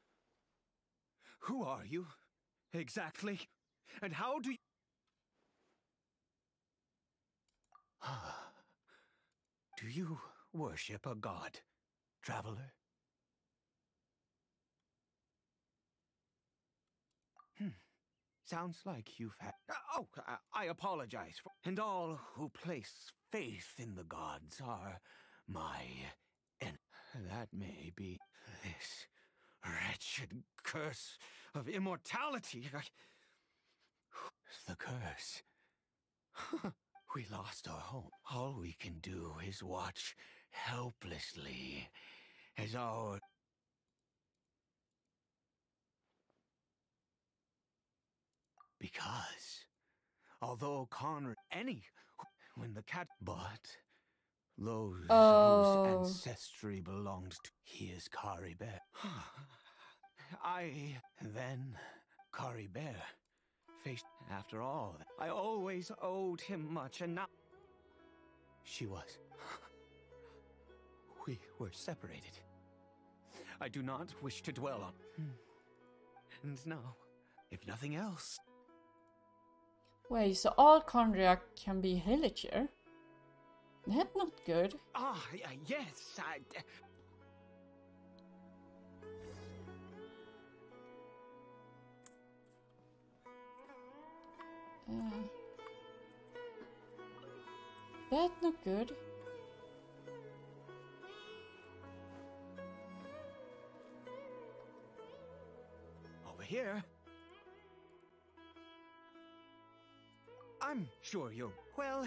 Who are you? Exactly? And how do you... *sighs* do you worship a god, traveler? Hmm. Sounds like you've had... Oh, I- apologize. For... And all who place faith in the gods are my... En- that may be this wretched curse of immortality. *sighs* The curse. *laughs* we lost our home. All we can do is watch helplessly as our Because, although Conrad, any, when the cat, but those Oh. whose ancestry belonged to, he is Caribert. *sighs* I, then, Caribert, faced, after all, I always owed him much, and now, she was. We were separated. I do not wish to dwell on. And now, if nothing else, Wait, so all Khaenri'ah can be Hilichurl? That's not good. Ah, yes, I. d- Uh, that's not good. Over here. I'm sure you're. Well,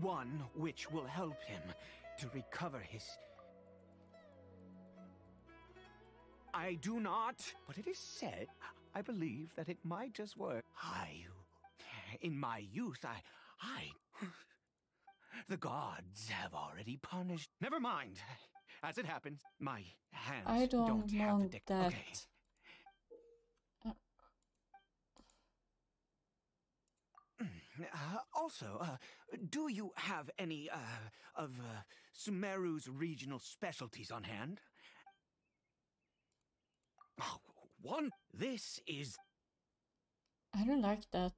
one which will help him to recover his. I do not, but it is said, I believe that it might just work. I. In my youth, I. I. The gods have already punished. Never mind. As it happens, my hands I don't, don't have the dick. that. Okay. Uh, also, uh, do you have any uh, of uh, Sumeru's regional specialties on hand? Oh, one. This is. I don't like that.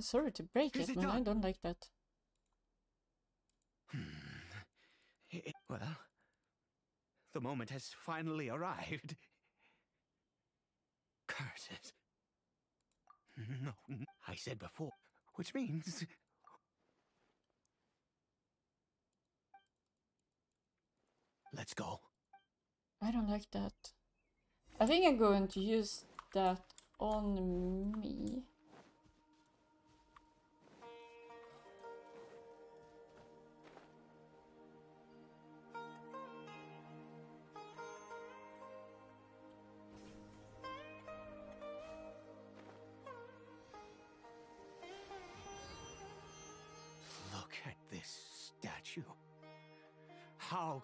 Uh, sorry to break Is it, but I don't like that. Eh, Well, the moment has finally arrived. Curses. No, I said before, which means. Let's go. I don't like that. I think I'm going to use that on me.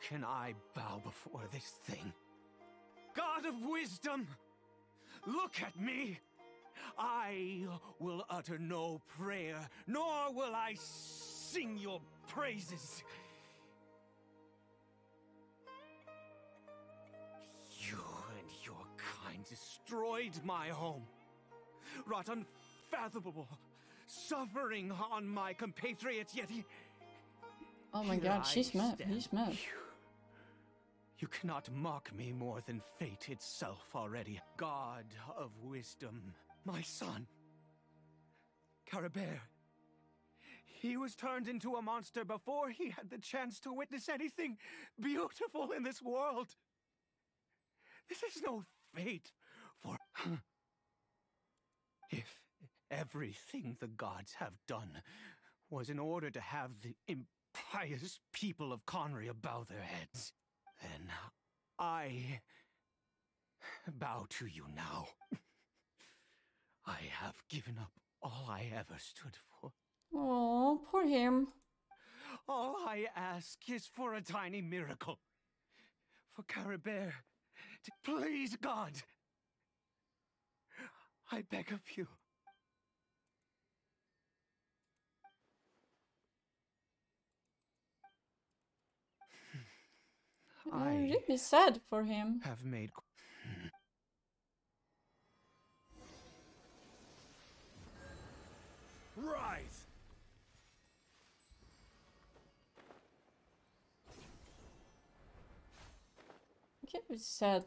Can I bow before this thing? God of wisdom, look at me. I will utter no prayer, nor will I sing your praises. You and your kind destroyed my home, wrought unfathomable suffering on my compatriots, yet he. Oh my god, she's mad. He's mad. You, cannot mock me more than fate itself already. God of wisdom, my son. Caribert. He was turned into a monster before he had the chance to witness anything beautiful in this world. This is no fate for. If everything the gods have done was in order to have the impious people of Khaenri'ah bow their heads, then I bow to you now. *laughs* I have given up all I ever stood for. Oh, poor him. All I ask is for a tiny miracle. For Caribert to please God. I beg of you. I'm really sad for him. have made hmm. Rise! I can't be sad,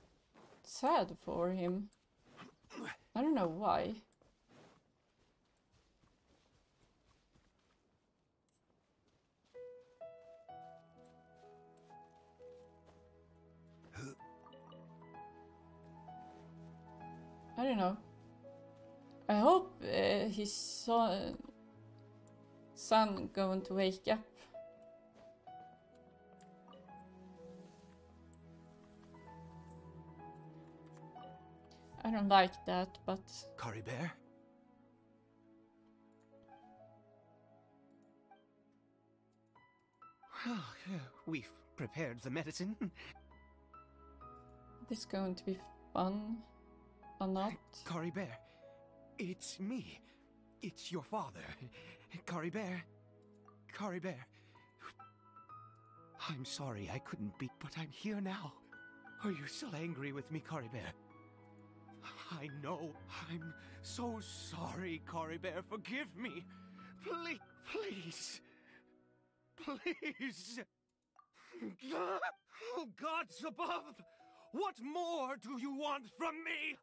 sad for him. I don't know why. I don't know. I hope uh, his son, son going to wake up. I don't like that, but Caribert? Well, uh, we've prepared the medicine. this is going to be fun or not? Caribert, it's me. It's your father. Caribert. Caribert. I'm sorry I couldn't be, but I'm here now. Are you still angry with me, Caribert? I know. I'm so sorry, Caribert. Forgive me. Please, please. Please. Oh, gods above! What more do you want from me?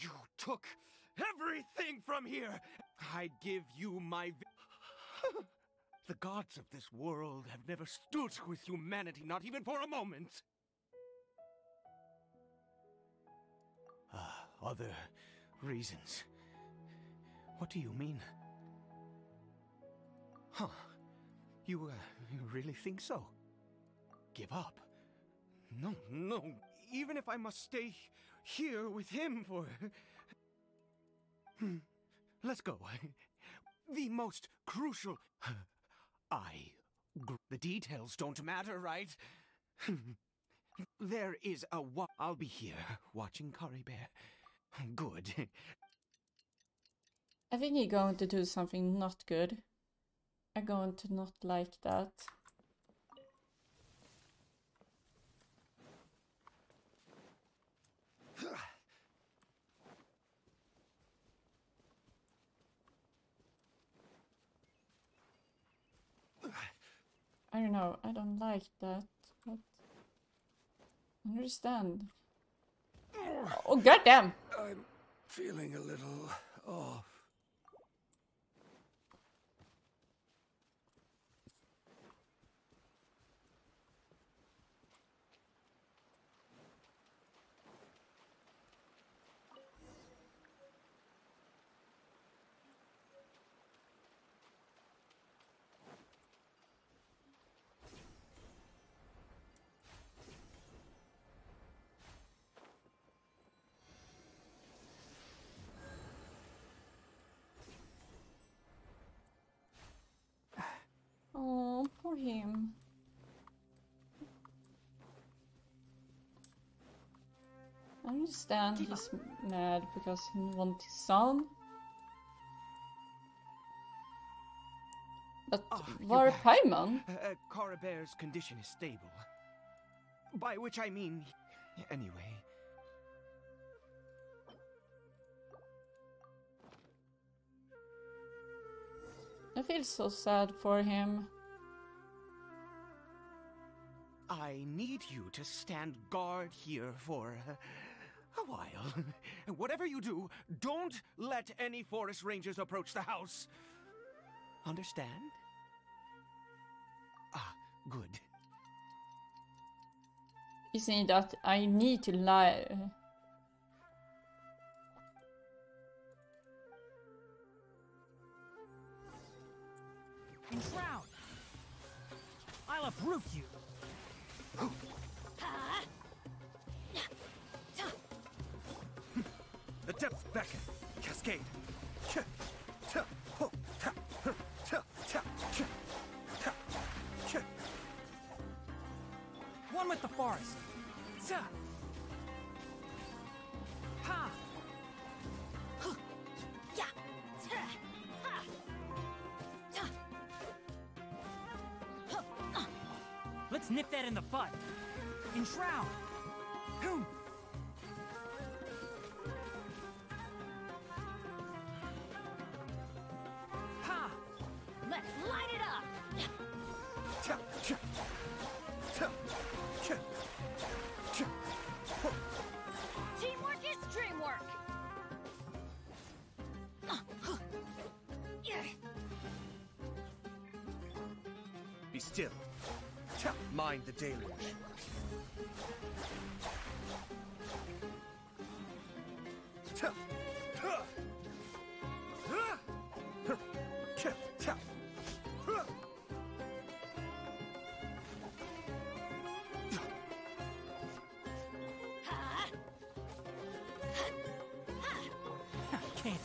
You took everything from here. I give you my. *laughs* the gods of this world have never stood with humanity, not even for a moment. Ah, other reasons. What do you mean? Huh. You, uh, you really think so? Give up? No, no. Even if I must stay here with him for. Hmm. Let's go. The most crucial. I. The details don't matter, right? There is a wa- I'll be here watching Caribert. Good. I think he's going to do something not good. I'm going to not like that. I don't know, I don't like that, but I understand. Oh, oh goddamn! I'm feeling a little off. Oh, poor him. I understand he's mad because he wants his son. But you're var. Paimon? Uh, uh, condition is stable. By which I mean. Anyway. I feel so sad for him. I need you to stand guard here for a while. *laughs* Whatever you do, don't let any forest rangers approach the house. Understand? Ah, good. Isn't that I need to lie? Drown! I'll uproot you! The depths beckon. Cascade. One with the forest! Nip that in the bud! Enshroud! Whom?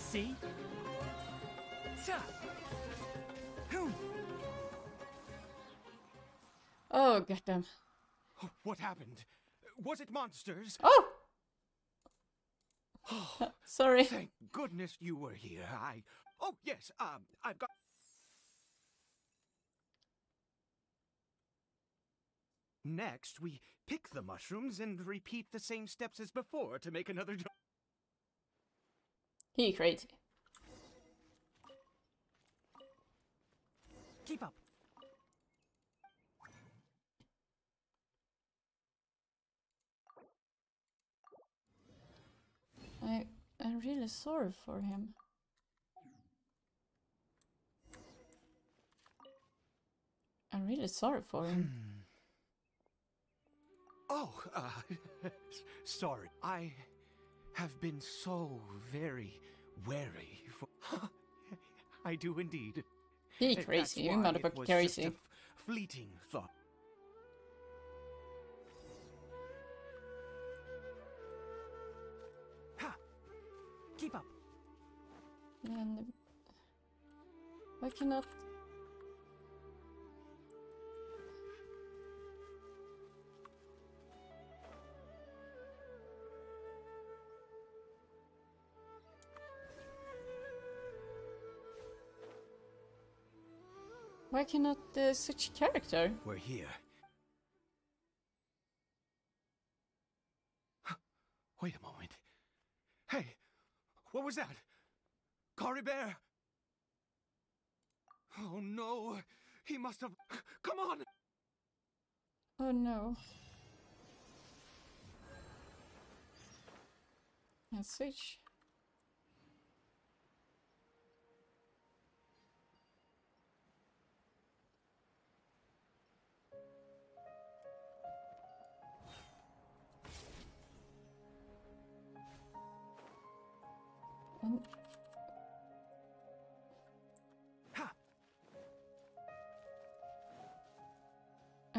See? Ta! Whom? Oh, goddamn. What happened? Was it monsters? Oh! *laughs* Sorry. Thank goodness you were here. I. Oh, yes, um, I've got. Next, we pick the mushrooms and repeat the same steps as before to make another. He crazy. Keep up! I I'm really sorry for him. I'm really sorry for him. Oh, uh, *laughs* sorry. I have been so very wary for. *laughs* I do indeed. He crazy, you it motherfucker crazy. Fleeting thought. Ha! Keep up! And why cannot Why cannot uh, switch character? We're here. Wait a moment. Hey, what was that? Caribert! Oh no, he must have. Come on! Oh no. And switch.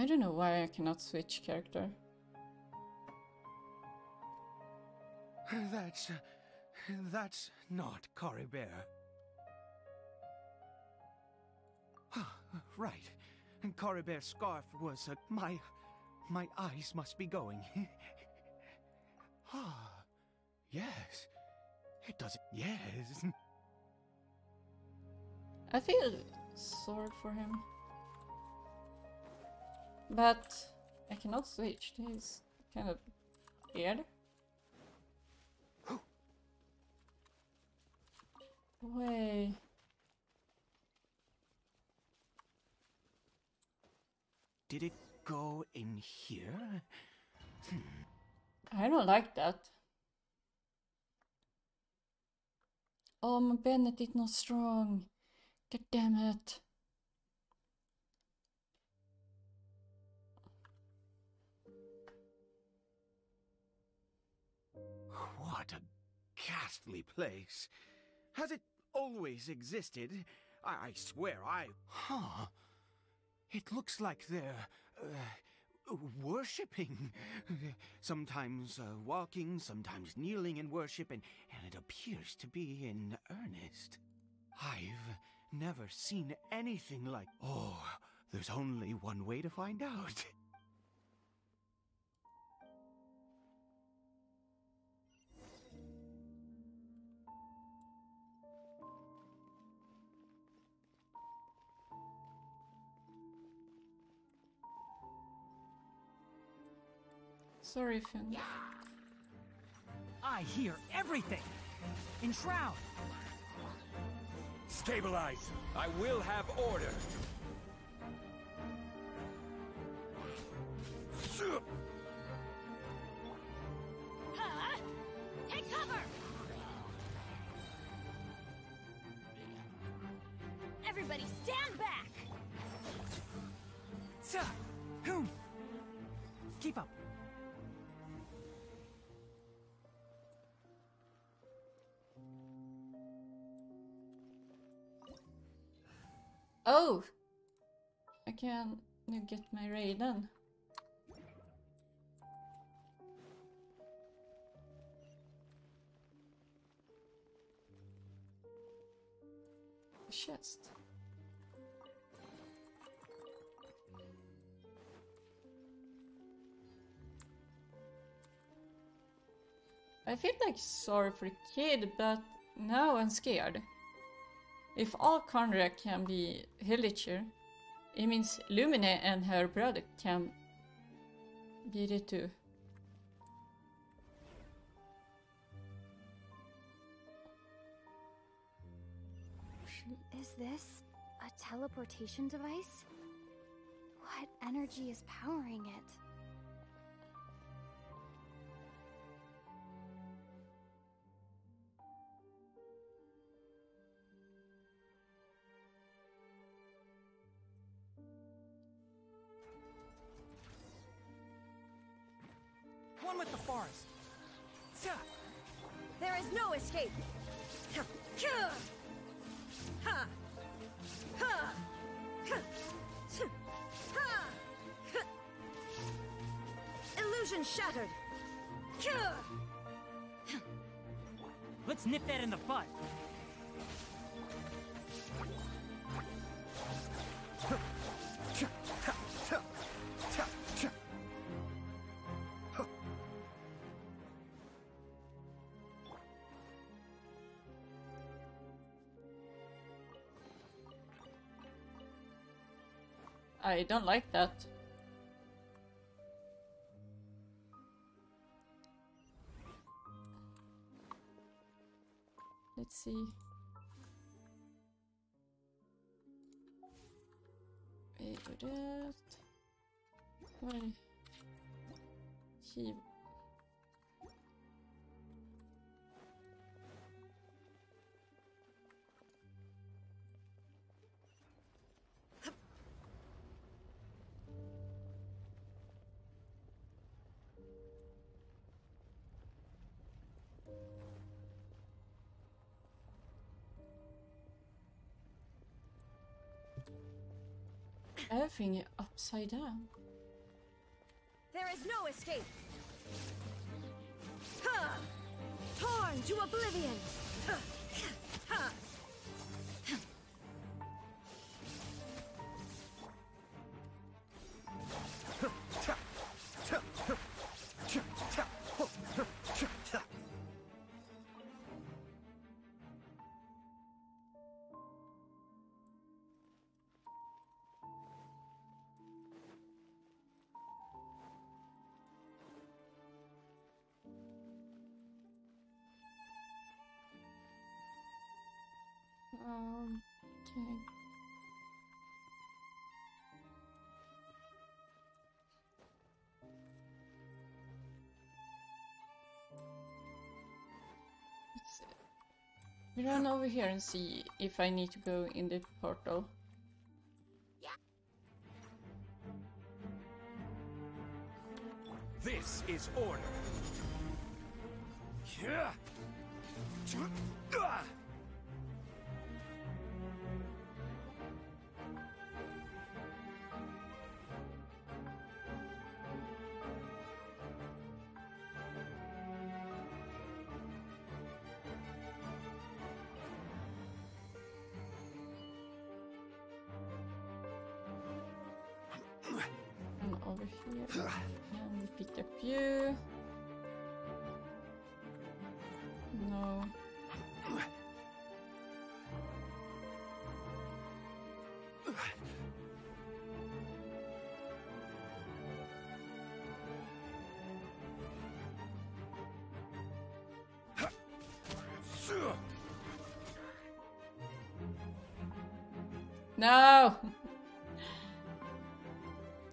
I don't know why I cannot switch character. That's. That's not Caribert. right. And Caribert's scarf was. Uh, my. My eyes must be going. *laughs* ah. Yes. It does. Yes. *laughs* I feel sorry for him. But I cannot switch. He's kind of weird. *gasps* Way. Did it go in here? I don't like that. Oh, my Bennett is not strong. God damn it. What a ghastly place. Has it always existed? I, I swear I. Huh. It looks like they're. Uh, worshipping. Sometimes uh, walking, sometimes kneeling in worship, and, and it appears to be in earnest. I've never seen anything like. Oh, there's only one way to find out. Sorry, Finn. I hear everything! Enshroud! Stabilize! I will have order! Huh? Take cover! Everybody stand back! Sir! Whom? Keep up. Oh! I can nu get my Raiden. Chest. I feel like sorry for the kid, but now I'm scared. If all Conrad can be Hilichurl, it means Lumine and her brother can be it too. Is this a teleportation device? What energy is powering it? Let's nip that in the bud. I don't like that. Let's see. We do that. Everything upside down. There is no escape! Ha! Torn to oblivion! Ha! Okay. Let's run over here and see if I need to go in the portal. This is order.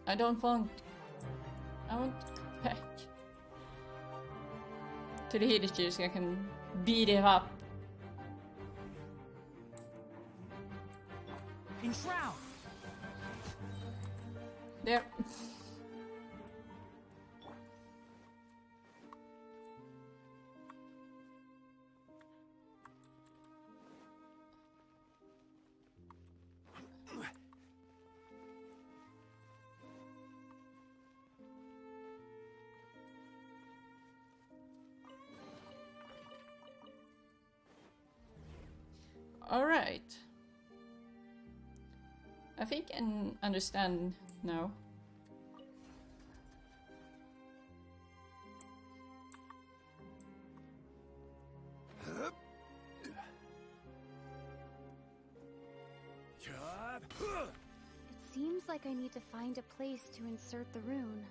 I don't want... I want back. To the Hidechi so I can beat him up. Think I n- understand now. It seems like I need to find a place to insert the rune.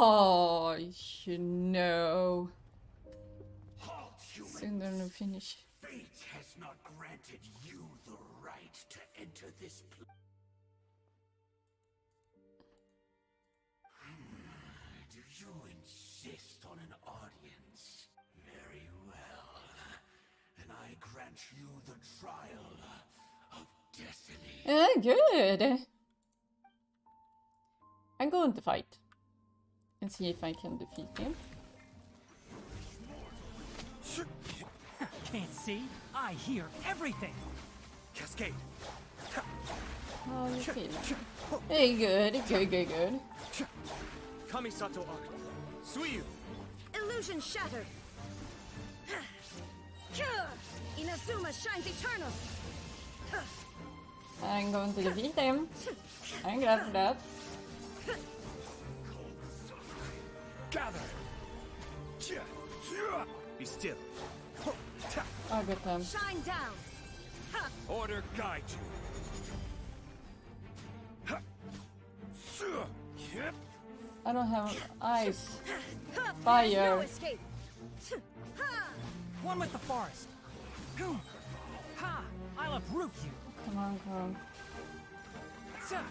Oh, you know. Soon they're gonna finish. Fate has not granted you the right to enter this place. Do you insist on an audience? Very well. Then I grant you the trial of destiny. Uh, good. I'm going to fight. And see if I can defeat him. Can't see? I hear everything! Cascade! How you feeling? Oh. Hey, good, good, good, good. Kamisato Art. Suiyu! Illusion shattered. Inazuma shines eternal. I'm going to defeat him. I'm glad for that. Gather! Be still. Oh, good time. Shine down. Order guide you. I don't have ice. There's no Fire. escape. One with the forest! Ha! I'll uproot you! Come on, come on. Sa-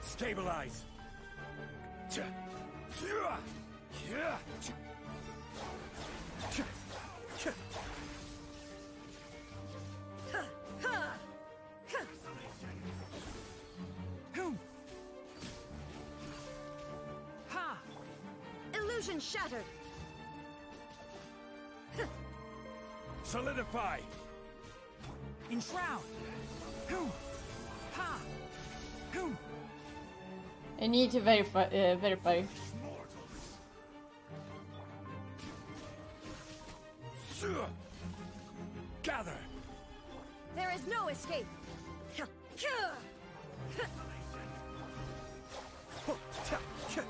Stabilize. Illusion shattered. Solidify. Enshroud! Boom! Ha! Boom! I need to verify. Uh, verify. Gather. There is no escape.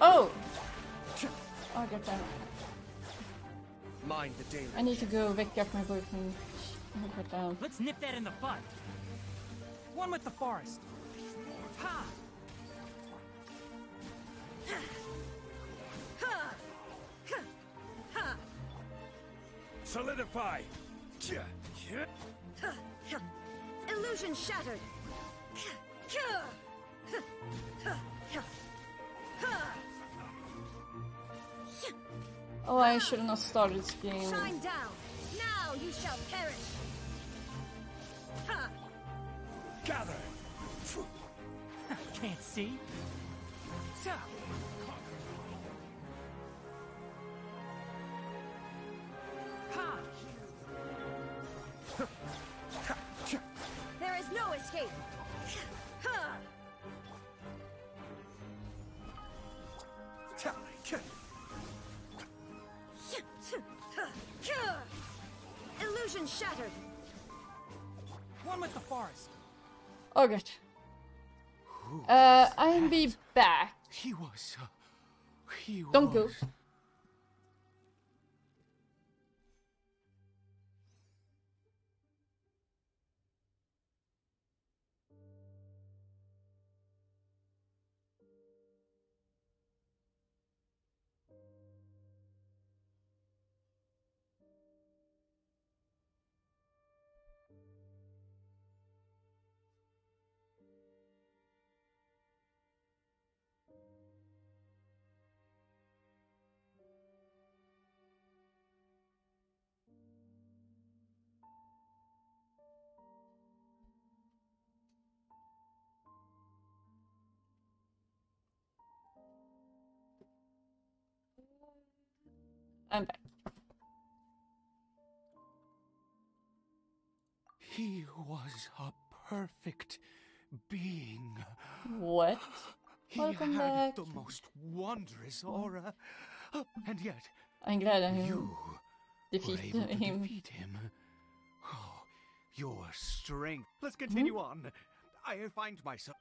Oh! Oh, good time. Mind the daily. I need to go wake up my boyfriend. I'll put down. Let's nip that in the bud! One with the forest! Ha! Solidify. Illusion shattered. Oh, I should not started this game. Shine down. Now you shall perish. Gather. *laughs* can't see. There is no escape. Illusion shattered. One with the forest. Oh god. Uh, I'll be back. He was. Uh, he Don't was. go. I'm back. He was a perfect being. What? He Welcome had back. the most wondrous aura. And yet, I'm glad I you were defeated able to him. defeat him. Oh, your strength. Let's continue hmm? on. I find myself.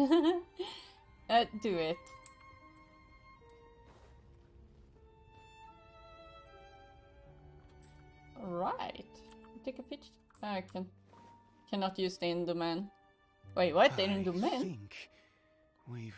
*laughs* uh, do it. Right. Take a picture. I can cannot use the Enderman. Wait, what? The I Enderman? think we've.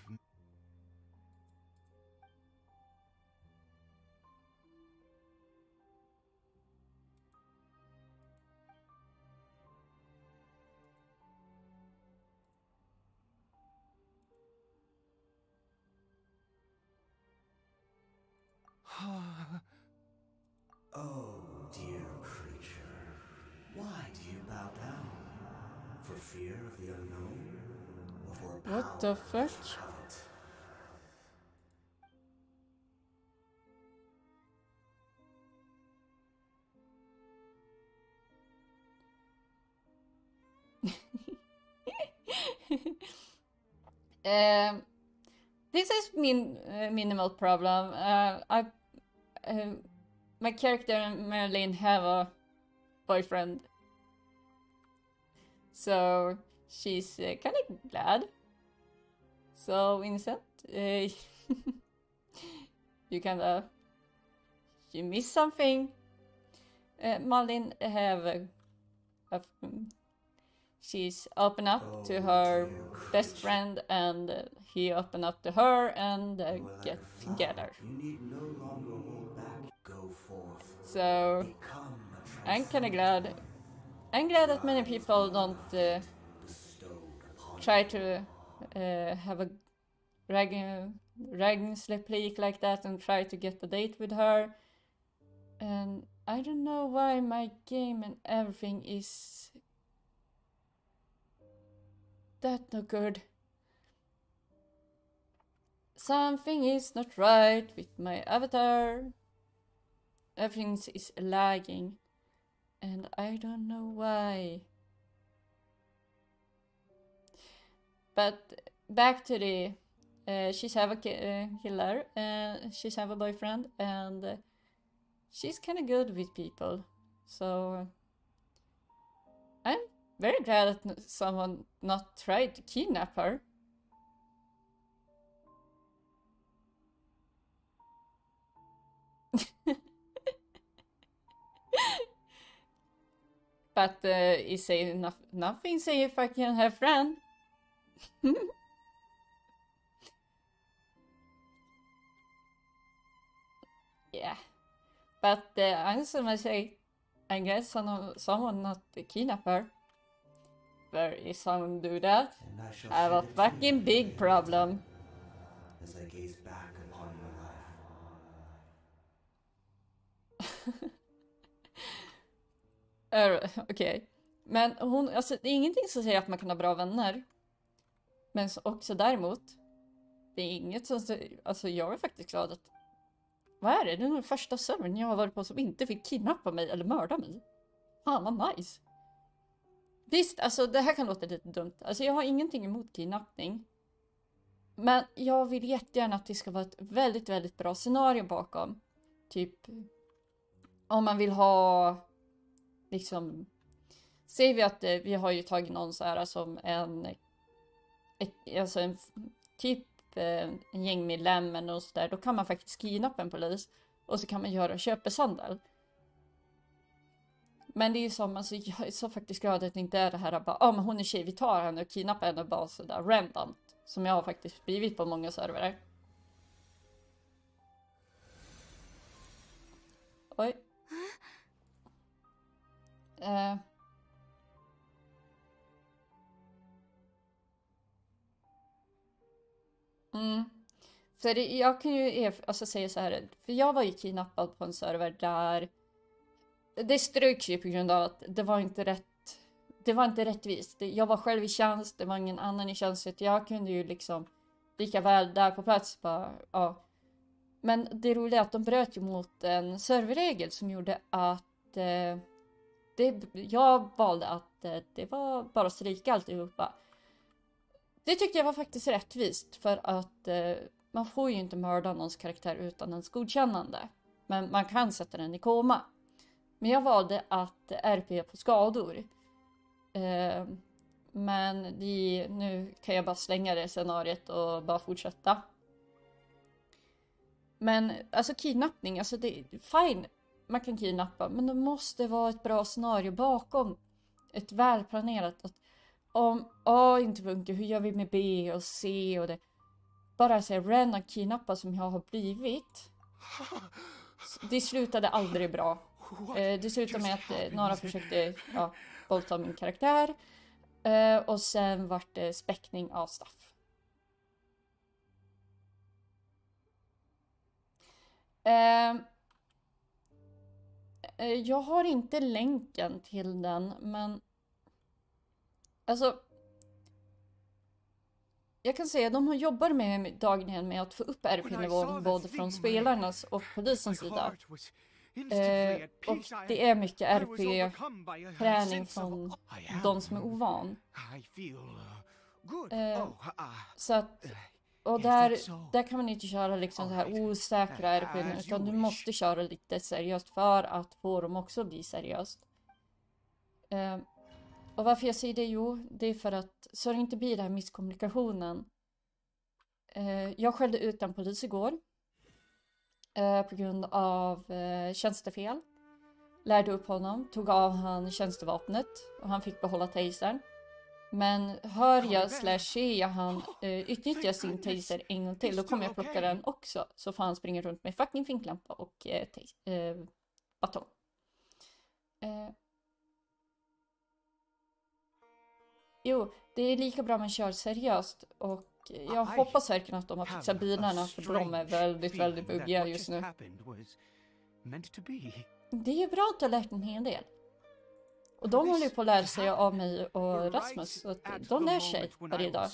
The fuck? *laughs* um, this is min uh, minimal problem. Uh, I, uh, my character Marilyn have a boyfriend, so she's uh, kind of glad. So innocent. *laughs* Uh, you kind of you miss something. Uh, Malin have a, a she's open up to her best friend and uh, he open up to her and uh, get together You need no longer hold back. Go forth. so i'm kind of glad i'm glad that many people don't uh, try to Eh, have a dragon slip leak like that and try to get a date with her and i don't know why my game and everything is that no good. Something is not right with my avatar. Everything is lagging. And I don't know why. But back to the. Uh, she's have a ki- uh, killer. Uh, she's have a boyfriend, and she's kind of good with people. So I'm very glad that someone not tried to kidnap her. *laughs* but uh, he say no- nothing say if I can have friend. *laughs* yeah. But uh, answer I say, I guess someone, someone not kidnap her. But if someone do that, I have a fucking big problem. as I gaze back upon your life. *laughs* Okej. Men hon, alltså det är ingenting som säger att man kan ha bra vänner. Men också däremot, det är inget som alltså jag är faktiskt glad att, vad är det? Det är den första servern jag har varit på som inte fick kidnappa mig eller mörda mig. Fan vad nice. Visst, alltså det här kan låta lite dumt. Alltså jag har ingenting emot kidnappning. Men jag vill jättegärna att det ska vara ett väldigt, väldigt bra scenario bakom. Typ om man vill ha liksom Säger vi att eh, vi har ju tagit någon så här som en ett, alltså en typ eh, en gängmedlem eller något sådär, då kan man faktiskt kidnappa en polis och så kan man göra köpesandel. Men det är ju som, alltså jag är så faktiskt glad att det inte är det här bara, ja ah, men hon är tjej, vi tar henne och kidnappar henne bara sådär random. Som jag har faktiskt blivit på många servrar. Oj. Eh. Mm. För jag kan ju e- alltså säga så här, för jag var ju kidnappad på en server där det ströks ju på grund av att det var inte rätt. Det var inte rättvist. Jag var själv i tjänst, det var ingen annan i tjänst. Så jag kunde ju liksom lika väl där på plats bara, ja. Men det roliga är att de bröt ju mot en serverregel som gjorde att eh, det, jag valde att eh, det var bara att stryka alltihopa. Det tyckte jag var faktiskt rättvist för att eh, man får ju inte mörda någons karaktär utan ens godkännande. Men man kan sätta den i koma. Men jag valde att RP på skador. Eh, men det, nu kan jag bara slänga det scenariet och bara fortsätta. Men alltså kidnappning, alltså det är fine. Man kan kidnappa, men det måste vara ett bra scenario bakom. Ett välplanerat. Att om A inte funkar, hur gör vi med B och C och det. Bara säga random kidnappa som jag har blivit. Det slutade aldrig bra. Eh, det slutade med att eh, några försökte ja, våldta min karaktär. Eh, och sen vart det späckning av staff. Eh, eh, jag har inte länken till den, men alltså. Jag kan säga att de jobbar med dagligen med att få upp RP-nivån både från spelarnas och polisens sida. Eh, och det är mycket RP-träning från de som är ovan. Eh, så att, och där, där kan man inte köra liksom så här osäkra RP utan du måste köra lite seriöst för att få dem också bli seriöst. Eh, och varför jag säger det? Jo, det är för att så det inte blir den här misskommunikationen. Eh, jag skällde ut en polis igår. Eh, på grund av eh, tjänstefel. Lärde upp honom, tog av han tjänstevapnet och han fick behålla tasern. Men hör jag slash ser jag han eh, utnyttja sin taser en gång till, då kommer jag plocka den också. Så får han springa runt med fucking finklampa och eh, eh, batong. Eh. Jo, det är lika bra man kör seriöst och jag hoppas verkligen att de har fixat bilarna för de är väldigt, väldigt buggiga just nu. Det är bra att du har lärt en hel del. Och de håller ju på att lära sig av mig och Rasmus, så att de lär sig varje dag.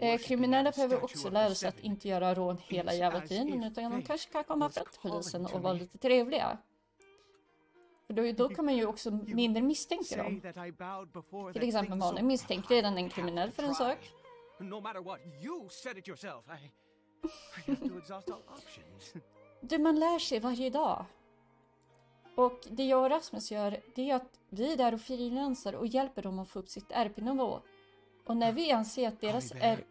Eh, kriminella behöver också lära sig att inte göra rån hela jävla tiden, utan de kanske kan komma fram till polisen och vara lite trevliga. För då, då kan man ju också mindre misstänka dem. Till exempel man misstänker redan en kriminell för en sak. *laughs* Du, man lär sig varje dag. Och det jag och Rasmus gör, det är att vi är där och frilansar och hjälper dem att få upp sitt RP-nivå. Och när vi anser att deras, R-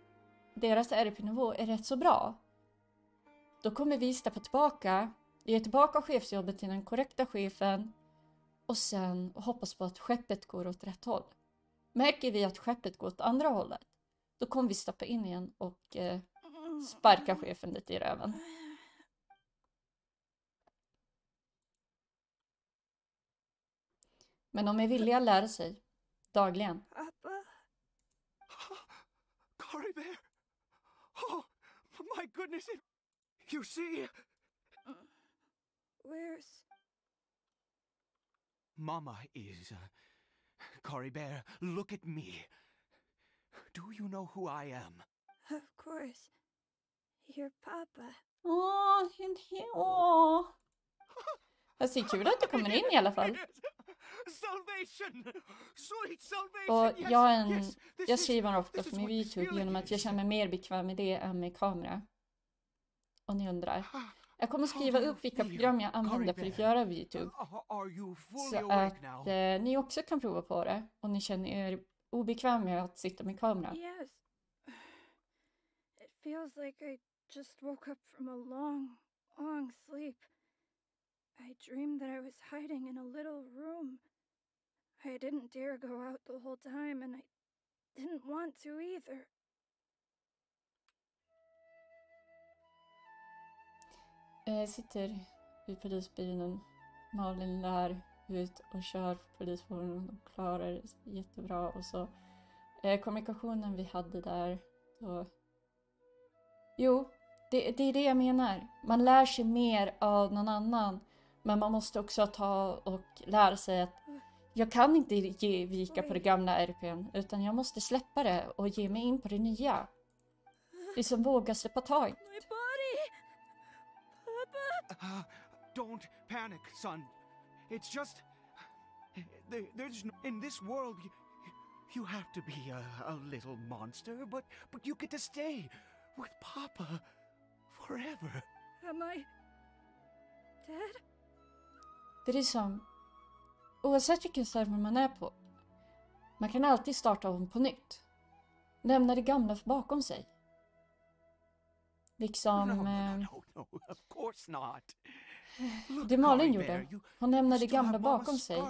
deras RP-nivå är rätt så bra, då kommer vi steppa tillbaka, ge tillbaka chefsjobbet till den korrekta chefen och sen hoppas på att skeppet går åt rätt håll. Märker vi att skeppet går åt andra hållet, då kommer vi stoppa in igen och eh, sparka chefen lite i röven. Men de är villiga att lära sig dagligen. Papa? Cory Bear! Oh, my goodness! You see? Where's... Mama is. Uh, Cory Bear, look at me. Do you know who I am? Of course. Your papa. Åh, åh. Fast det är kul att du kommer in i alla fall. Salvation! Sweet salvation! Och jag, är en, jag streamar ofta för min Youtube genom att jag känner mig mer bekväm med det än med kamera. Och ni undrar. Jag kommer skriva upp vilka program jag använder för att göra Youtube. Så att eh, ni också kan prova på det. Om ni känner er obekväm med att sitta med kamera. Yes. It feels like I just woke up from a long, long sleep. I dreamed that I was hiding in a little room. I didn't dare go out the whole time, and I didn't want to either. Eh, sitter vid polisbilen. Malin lär ut och kör polisfordon och klarar det jättebra. Och så eh, kommunikationen vi hade där. Då... Jo, det, det är det jag menar. Man lär sig mer av någon annan. Men man måste också ta och lära sig att jag kan inte ge vika på det gamla RPn utan jag måste släppa det och ge mig in på det nya. Liksom våga släppa taget. My body! Papa! Uh, don't panic, son. It's just. There, there's no, in this world. You, you have to be a, a little monster, but but you get to stay with Papa forever. Am I dead? För det är som, oavsett vilken server man är på, man kan alltid starta om på nytt. Lämna det gamla bakom sig. Liksom no, no, eh, no. *sighs* Look, det Malin gjorde. Hon lämnade det gamla bakom sig.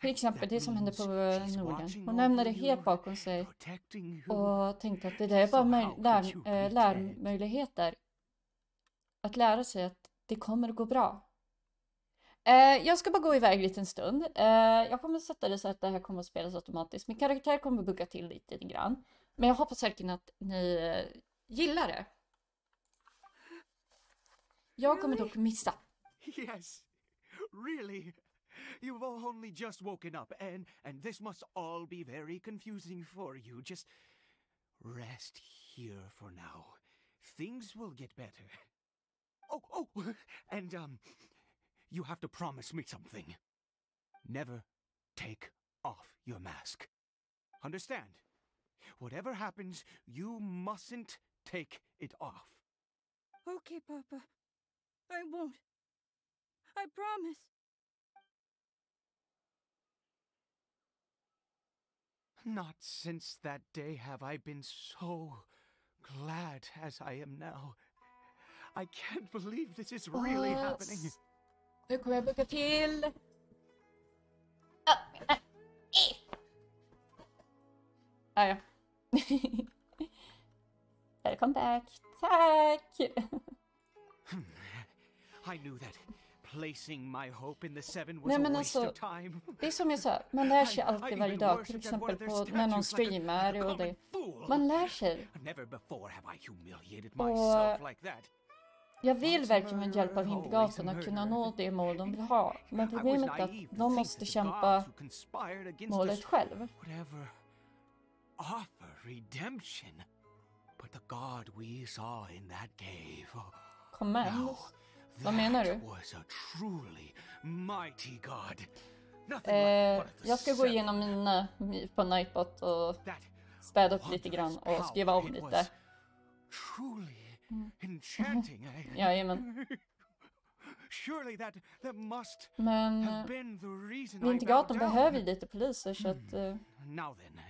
Till exempel det som hände på eh, Norden. Hon lämnade you, helt bakom sig och tänkte att det där är bara lär, äh, dead? lärmöjligheter. Att lära sig att det kommer att gå bra. Eh, jag ska bara gå iväg en liten stund. Eh, jag kommer sätta det så att det här kommer att spelas automatiskt. Min karaktär kommer att bugga till lite grann. Men jag hoppas verkligen att ni eh, gillar det. Jag kommer dock missa. Yes, really. You've all only just woken up, and and this must all be very confusing for you. Just rest here for now. Things will get better. Oh, oh, and um, you have to promise me something. Never take off your mask. Understand? Whatever happens, you mustn't take it off. Okay, Papa. I won't. I promise. Not since that day have I been so glad as I am now. I can't believe this is really Åh, happening. s- Nu kommer jag bugga till. Ah, ah, eh. Ah, ja. *laughs* Welcome back. Tack! I knew that placing my hope in the seven was Nej a men waste alltså, of time. det är som jag sa, man lär sig I- *laughs* I alltid varje even dag. Till worshipped at one exempel of their på när någon statues like a- streamar like a och det. common fool. Man lär sig. Never before have I humiliated Och myself like that. jag vill Once a verkligen med hjälp av murderer, Vintergatan always a att kunna murderer. nå det mål de vill ha. Men I was problemet är naive att to de think måste that the kämpa gods who conspired against målet us själv. would ever offer redemption. But the God we saw in that cave. oh, Command? no, Vad menar that du? was a truly mighty God. Nothing Eh, like one of the jag ska gå seven. igenom mina på Nightbot och That späda upp lite grann och wondrous skriva om power, it lite. was Truly enchanting. *laughs* I- Jajamän. *laughs* Surely that, that must Men have eh, been the reason I Vintergatan bowed behöver down. ju lite poliser så att... eh, Now then.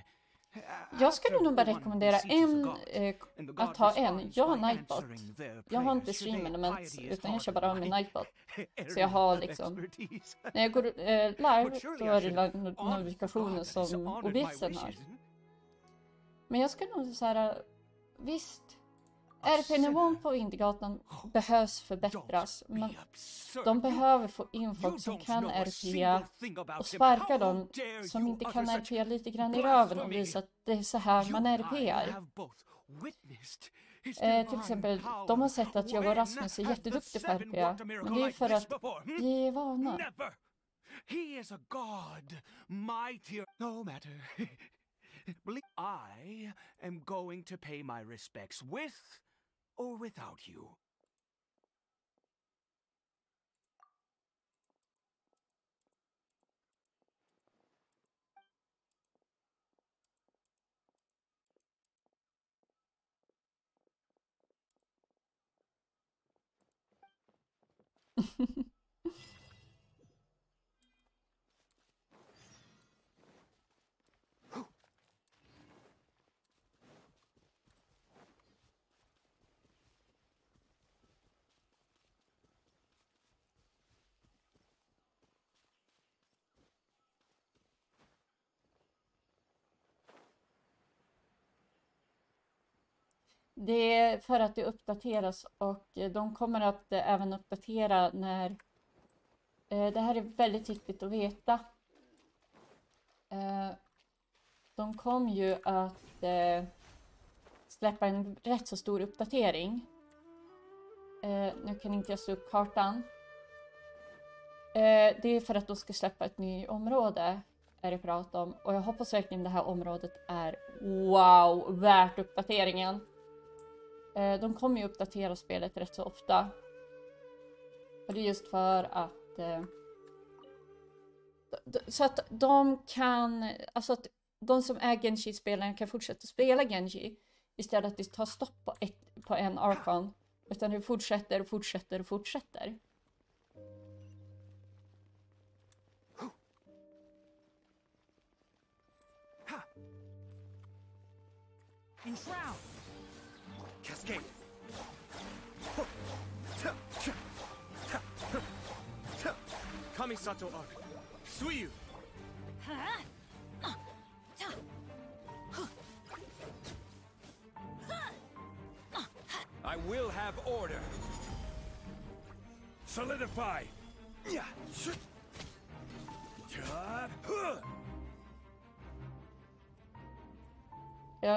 Jag skulle after nog bara one rekommendera beseeches en, the god, eh, and the god att ha en. responds Jag har by Nightbot. answering their Jag har inte prayers, should stream their element piety is utan jag kör hard bara med by Nightbot. *laughs* Så jag area har of liksom... expertise. När jag går eh, live But surely då I är det should no- honor notifikationer God that has som honored my OBSen har. wishes. Men jag skulle nog säga visst. RP-nivån på Vintergatan behövs förbättras. Men de behöver få in folk som kan RP och sparka dem som inte kan RP lite grann i röven och visa att det är så här man RPar. Eh, till exempel, de har sett att jag och Rasmus är jätteduktiga på RP. Men det är för att vi är vana. He is a god, mightier. No matter. *laughs* I am going to pay my respects with or without you. *laughs* Det är för att det uppdateras och eh, de kommer att eh, även uppdatera när... Eh, det här är väldigt viktigt att veta. De kom ju att släppa en rätt så stor uppdatering. Nu kan inte jag slå upp kartan. Det är för att de ska släppa ett nytt område är det prat om och jag hoppas verkligen det här området är wow värt uppdateringen. Eh, De kommer ju uppdatera spelet rätt så ofta. Och det är just för att... eh, Så att de kan... Alltså att de som är Genji-spelare kan fortsätta spela Genji. Istället för att det tar stopp på, ett, på en Archon. Utan det fortsätter och fortsätter och fortsätter.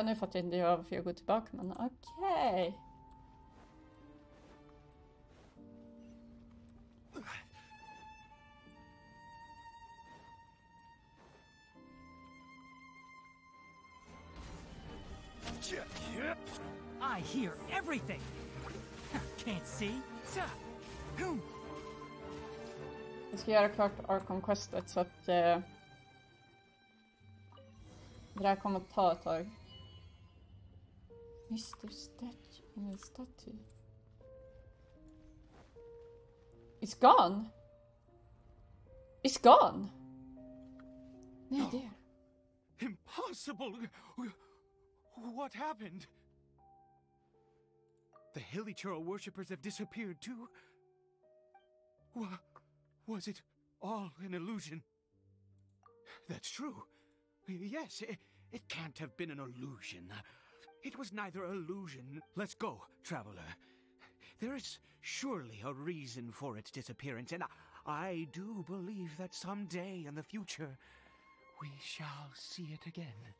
Nu fattar inte jag varför jag går tillbaka, men okej. I hear everything! Can't see? Jag ska göra klart Archon Questet så att... Eh, det här kommer att ta ett tag. Mr Statue... eh, Statue... It's gone! It's gone! Nej, det... Impossible! What happened? The Hilichurl worshippers have disappeared too? Wa- was it all an illusion? That's true. Yes, it, it can't have been an illusion. It was neither illusion. Let's go, traveler. There is surely a reason for its disappearance, and I, I do believe that someday in the future we shall see it again.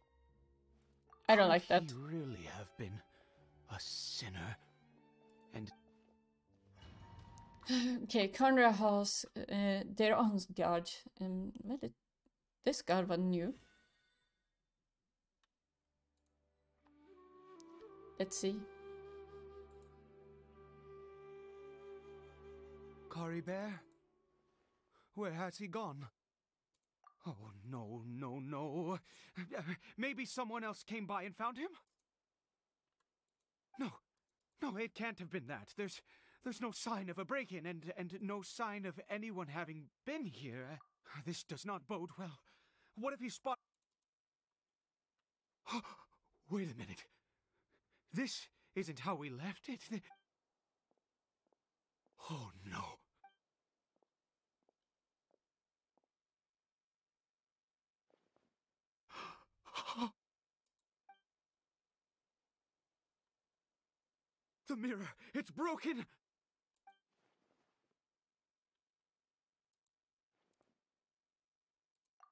I don't like that. He really have been a sinner. And *sighs* okay, Conrad has uh, their own god. Um, väldigt... This god var new. Let's see. Caribert? Where has he gone? Oh, no, no, no. Maybe someone else came by and found him? No, no, it can't have been that. There's, There's no sign of a break-in and and no sign of anyone having been here. This does not bode well. What if he spot *gasps* Wait a minute. This isn't how we left it. Oh no. *gasps* The mirror, it's broken!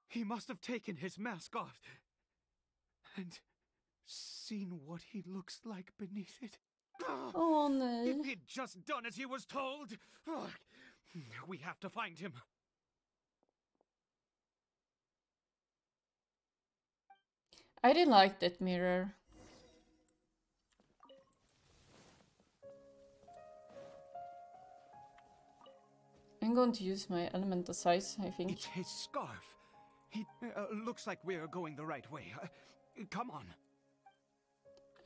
He must have taken his mask off and seen what he looks like beneath it. Oh no. If he'd just done as he was told! Ugh. We have to find him. I didn't like that mirror. I'm going to use my elemental size, I think. It's his scarf. He uh, looks like we're going the right way. Uh, come on.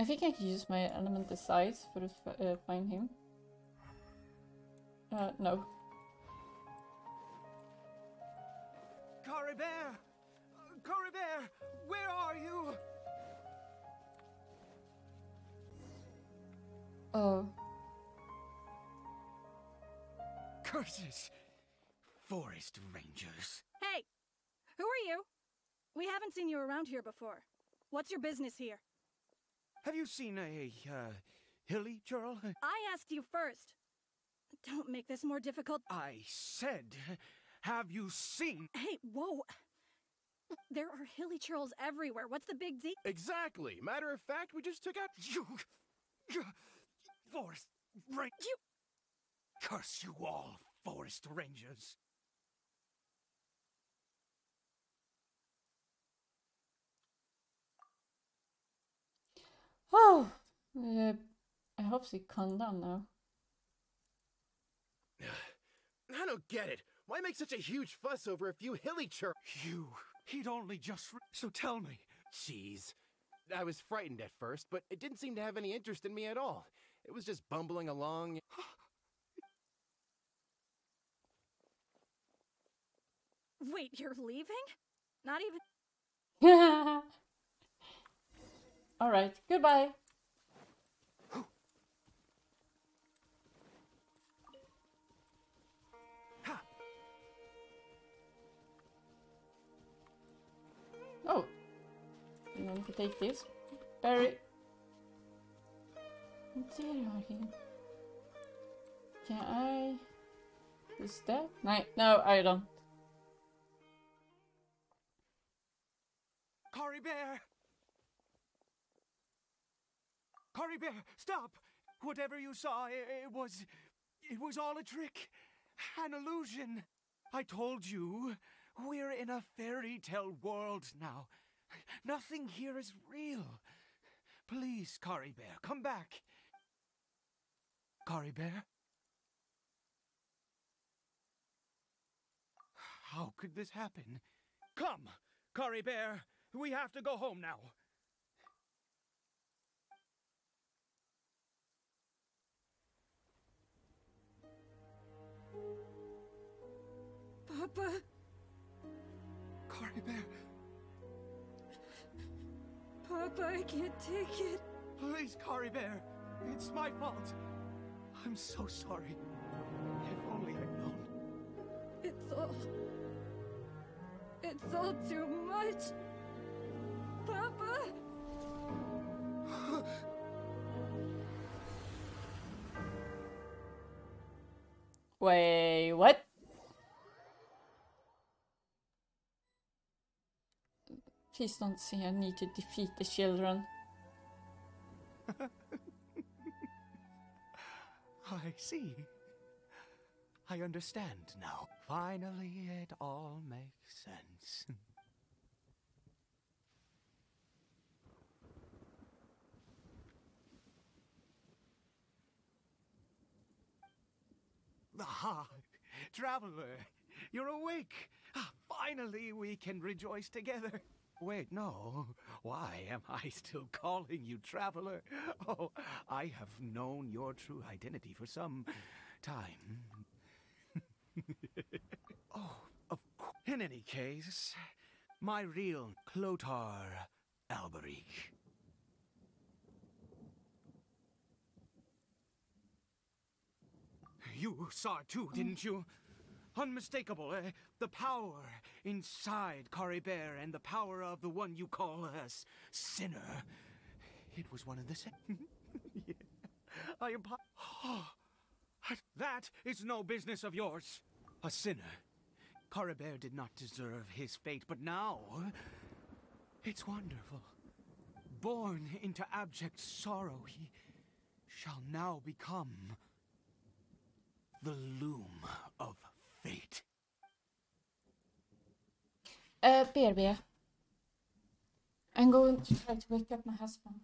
I think I can use my elemental size for to uh, find him. Uh, no. Caribert! Uh, Caribert! Where are you? Oh. Curses! Forest Rangers. Hey! Who are you? We haven't seen you around here before. What's your business here? Have you seen a, uh, Hilichurl? I asked you first. Don't make this more difficult. I said, have you seen? Hey, whoa! There are Hilichurls everywhere. What's the big deal? Exactly. Matter of fact, we just took out. You. you Forest Rangers. You. Curse you all, Forest Rangers. Oh! Uh, I hope she calmed down now. *sighs* I don't get it. Why make such a huge fuss over a few hilly chirp? You. He'd only just. Re- so tell me. Jeez. I was frightened at first, but it didn't seem to have any interest in me at all. It was just bumbling along. *gasps* Wait, you're leaving? Not even. *laughs* Alright, goodbye. Oh. You want to take this? Berry. There are you. Can I... Is that? No, no, I don't. Caribert! Caribert, stop! Whatever you saw, it, it was. It was all a trick. An illusion. I told you, we're in a fairy tale world now. Nothing here is real. Please, Caribert, come back. Caribert? How could this happen? Come, Caribert, we have to go home now. Papa? Caribert, Papa, I can't take it. please, Caribert. It's my fault. I'm so sorry. If only I'd known. It's all. It's all too much. Papa? Wait, what? Please don't say I need to defeat the children. *laughs* I see. I understand now. Finally, it all makes sense. *laughs* Ah, traveler, you're awake. Ah, finally, we can rejoice together. Wait, no. Why am I still calling you traveler? Oh, I have known your true identity for some time. *laughs* oh, of course. In any case, my real Clothar Alberich. You saw too, didn't you? Unmistakable, eh? The power inside Caribert and the power of the one you call a sinner. It was one of the same. *laughs* yeah. I apo- *gasps* that is no business of yours. A sinner. Caribert did not deserve his fate, but now it's wonderful. Born into abject sorrow, he shall now become the loom of fate. Uh. I'm going to try to wake up my husband.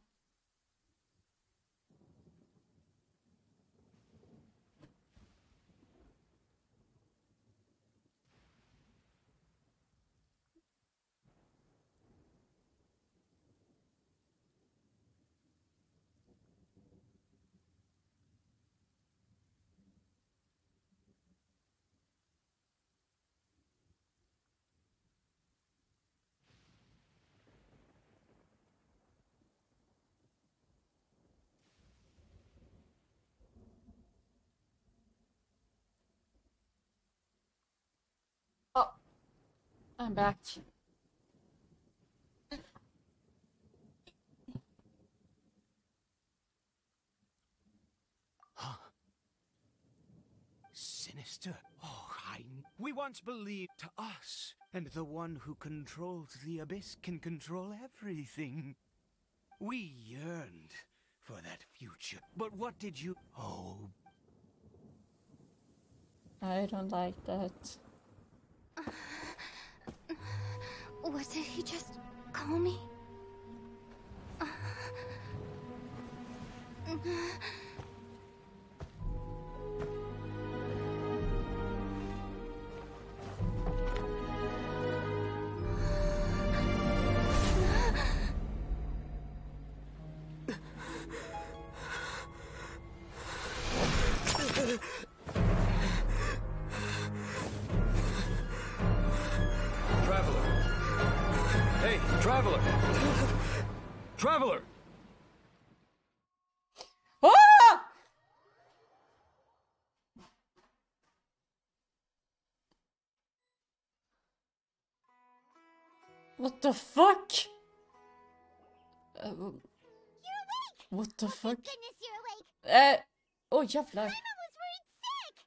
I'm back. Sinister. Oh, I. We once believed to us, and the one who controls the abyss can control everything. We yearned for that future. But what did you. Oh, I don't like that. What did he just call me? Traveler! What the fuck? Uh, what the fuck? Eh, oh jävlar. Was worried sick.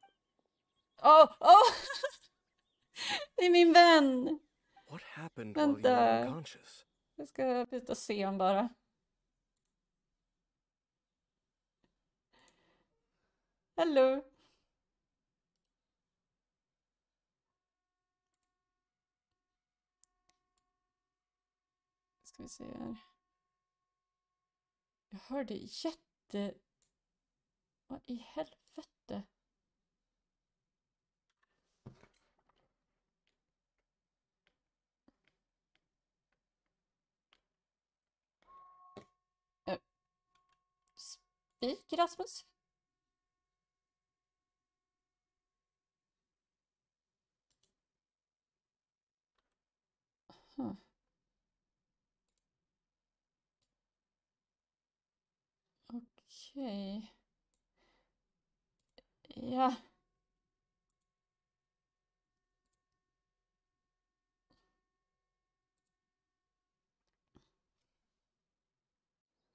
Åh, åh! Det är min vän! What happened while you were Vänta. unconscious? Jag ska byta scen bara. Hello! Ska vi se här. Jag hörde jätte... Vad i helvete? Spik Rasmus? Okej. Ja.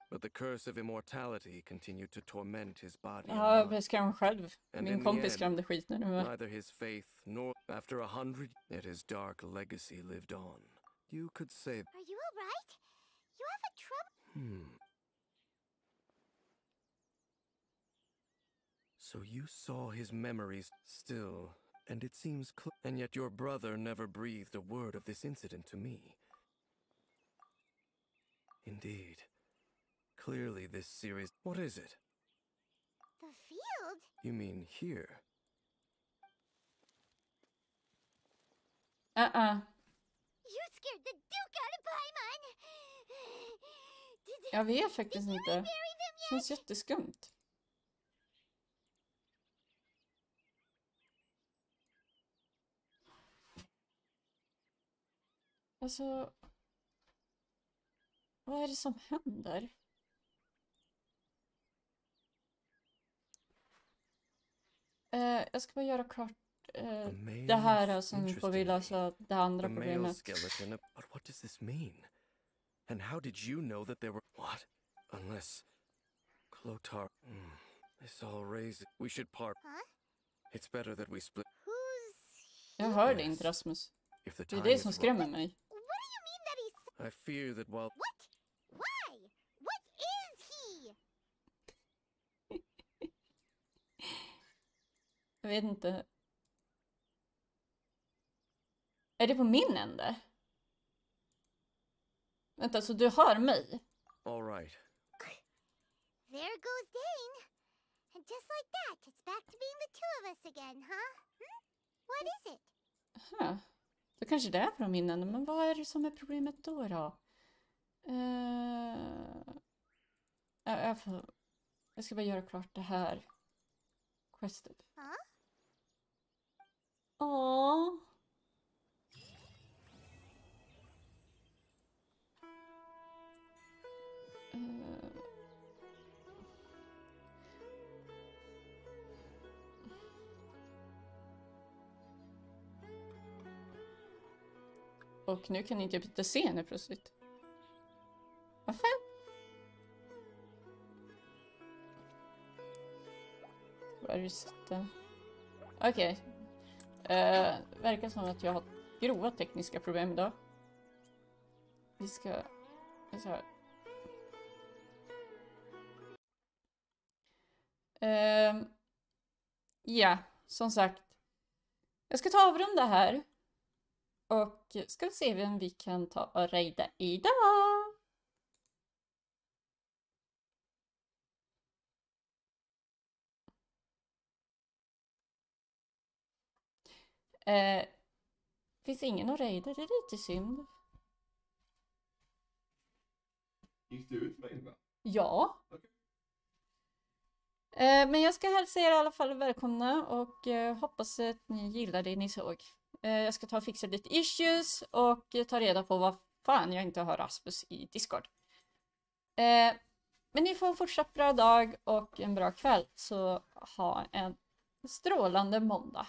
But the curse of immortality continued to torment his body. and Ja, mind. jag skrämde själv. And Min the kompis end, skrämde skiten ur. Neither his faith nor after a hundred yet his dark legacy lived on. You could say Are you alright? You have a trouble. Hmm. So you saw his memories still, and it seems cl- and yet your brother never breathed a word of this incident to me. Indeed. Clearly this series What is it? The field? You mean here? Uh-uh. You scared the Duke out of Jag vet faktiskt inte. Det känns jätteskumt. Alltså... Vad är det som händer? Eh, jag ska bara göra klart eh, det här och sen får vi lösa det andra problemet. skeleton. But what does this mean? And how did you know that there were what? Unless Clotar. Hmm. This all raises. We should part. It's better that we split. Jag hör det inte Rasmus. Det är det som right. skrämmer mig. I fear that while Why? What is he? *laughs* Jag vet inte. Är det på min ände? Vänta, så du hör mig? all right. There goes Dane. And just like that, it's back to being the two of us again, huh? Hmm? What is it? Huh. Då kanske det är från min ände, men vad är det som är problemet då? då? Eh, jag, får, jag ska bara göra klart det här questet. Åh. Eh. Och nu kan typ inte jag byta scen plötsligt. Varför? Vad är det sätta? Okej. Eh, verkar som att jag har grova tekniska problem idag. Vi ska... Alltså, ja, som sagt. Jag ska ta avrunda här. Och ska vi se vem vi kan ta och rejda idag. Eh, finns ingen att rejda, det är lite synd. Gick du ut mig va? Ja. Eh, men jag ska hälsa er i alla fall välkomna och eh, hoppas att ni gillar det ni såg. Eh, jag ska ta och fixa lite issues och ta reda på vad fan jag inte har Rasmus i Discord. Eh, men ni får en fortsatt bra dag och en bra kväll, så ha en strålande måndag.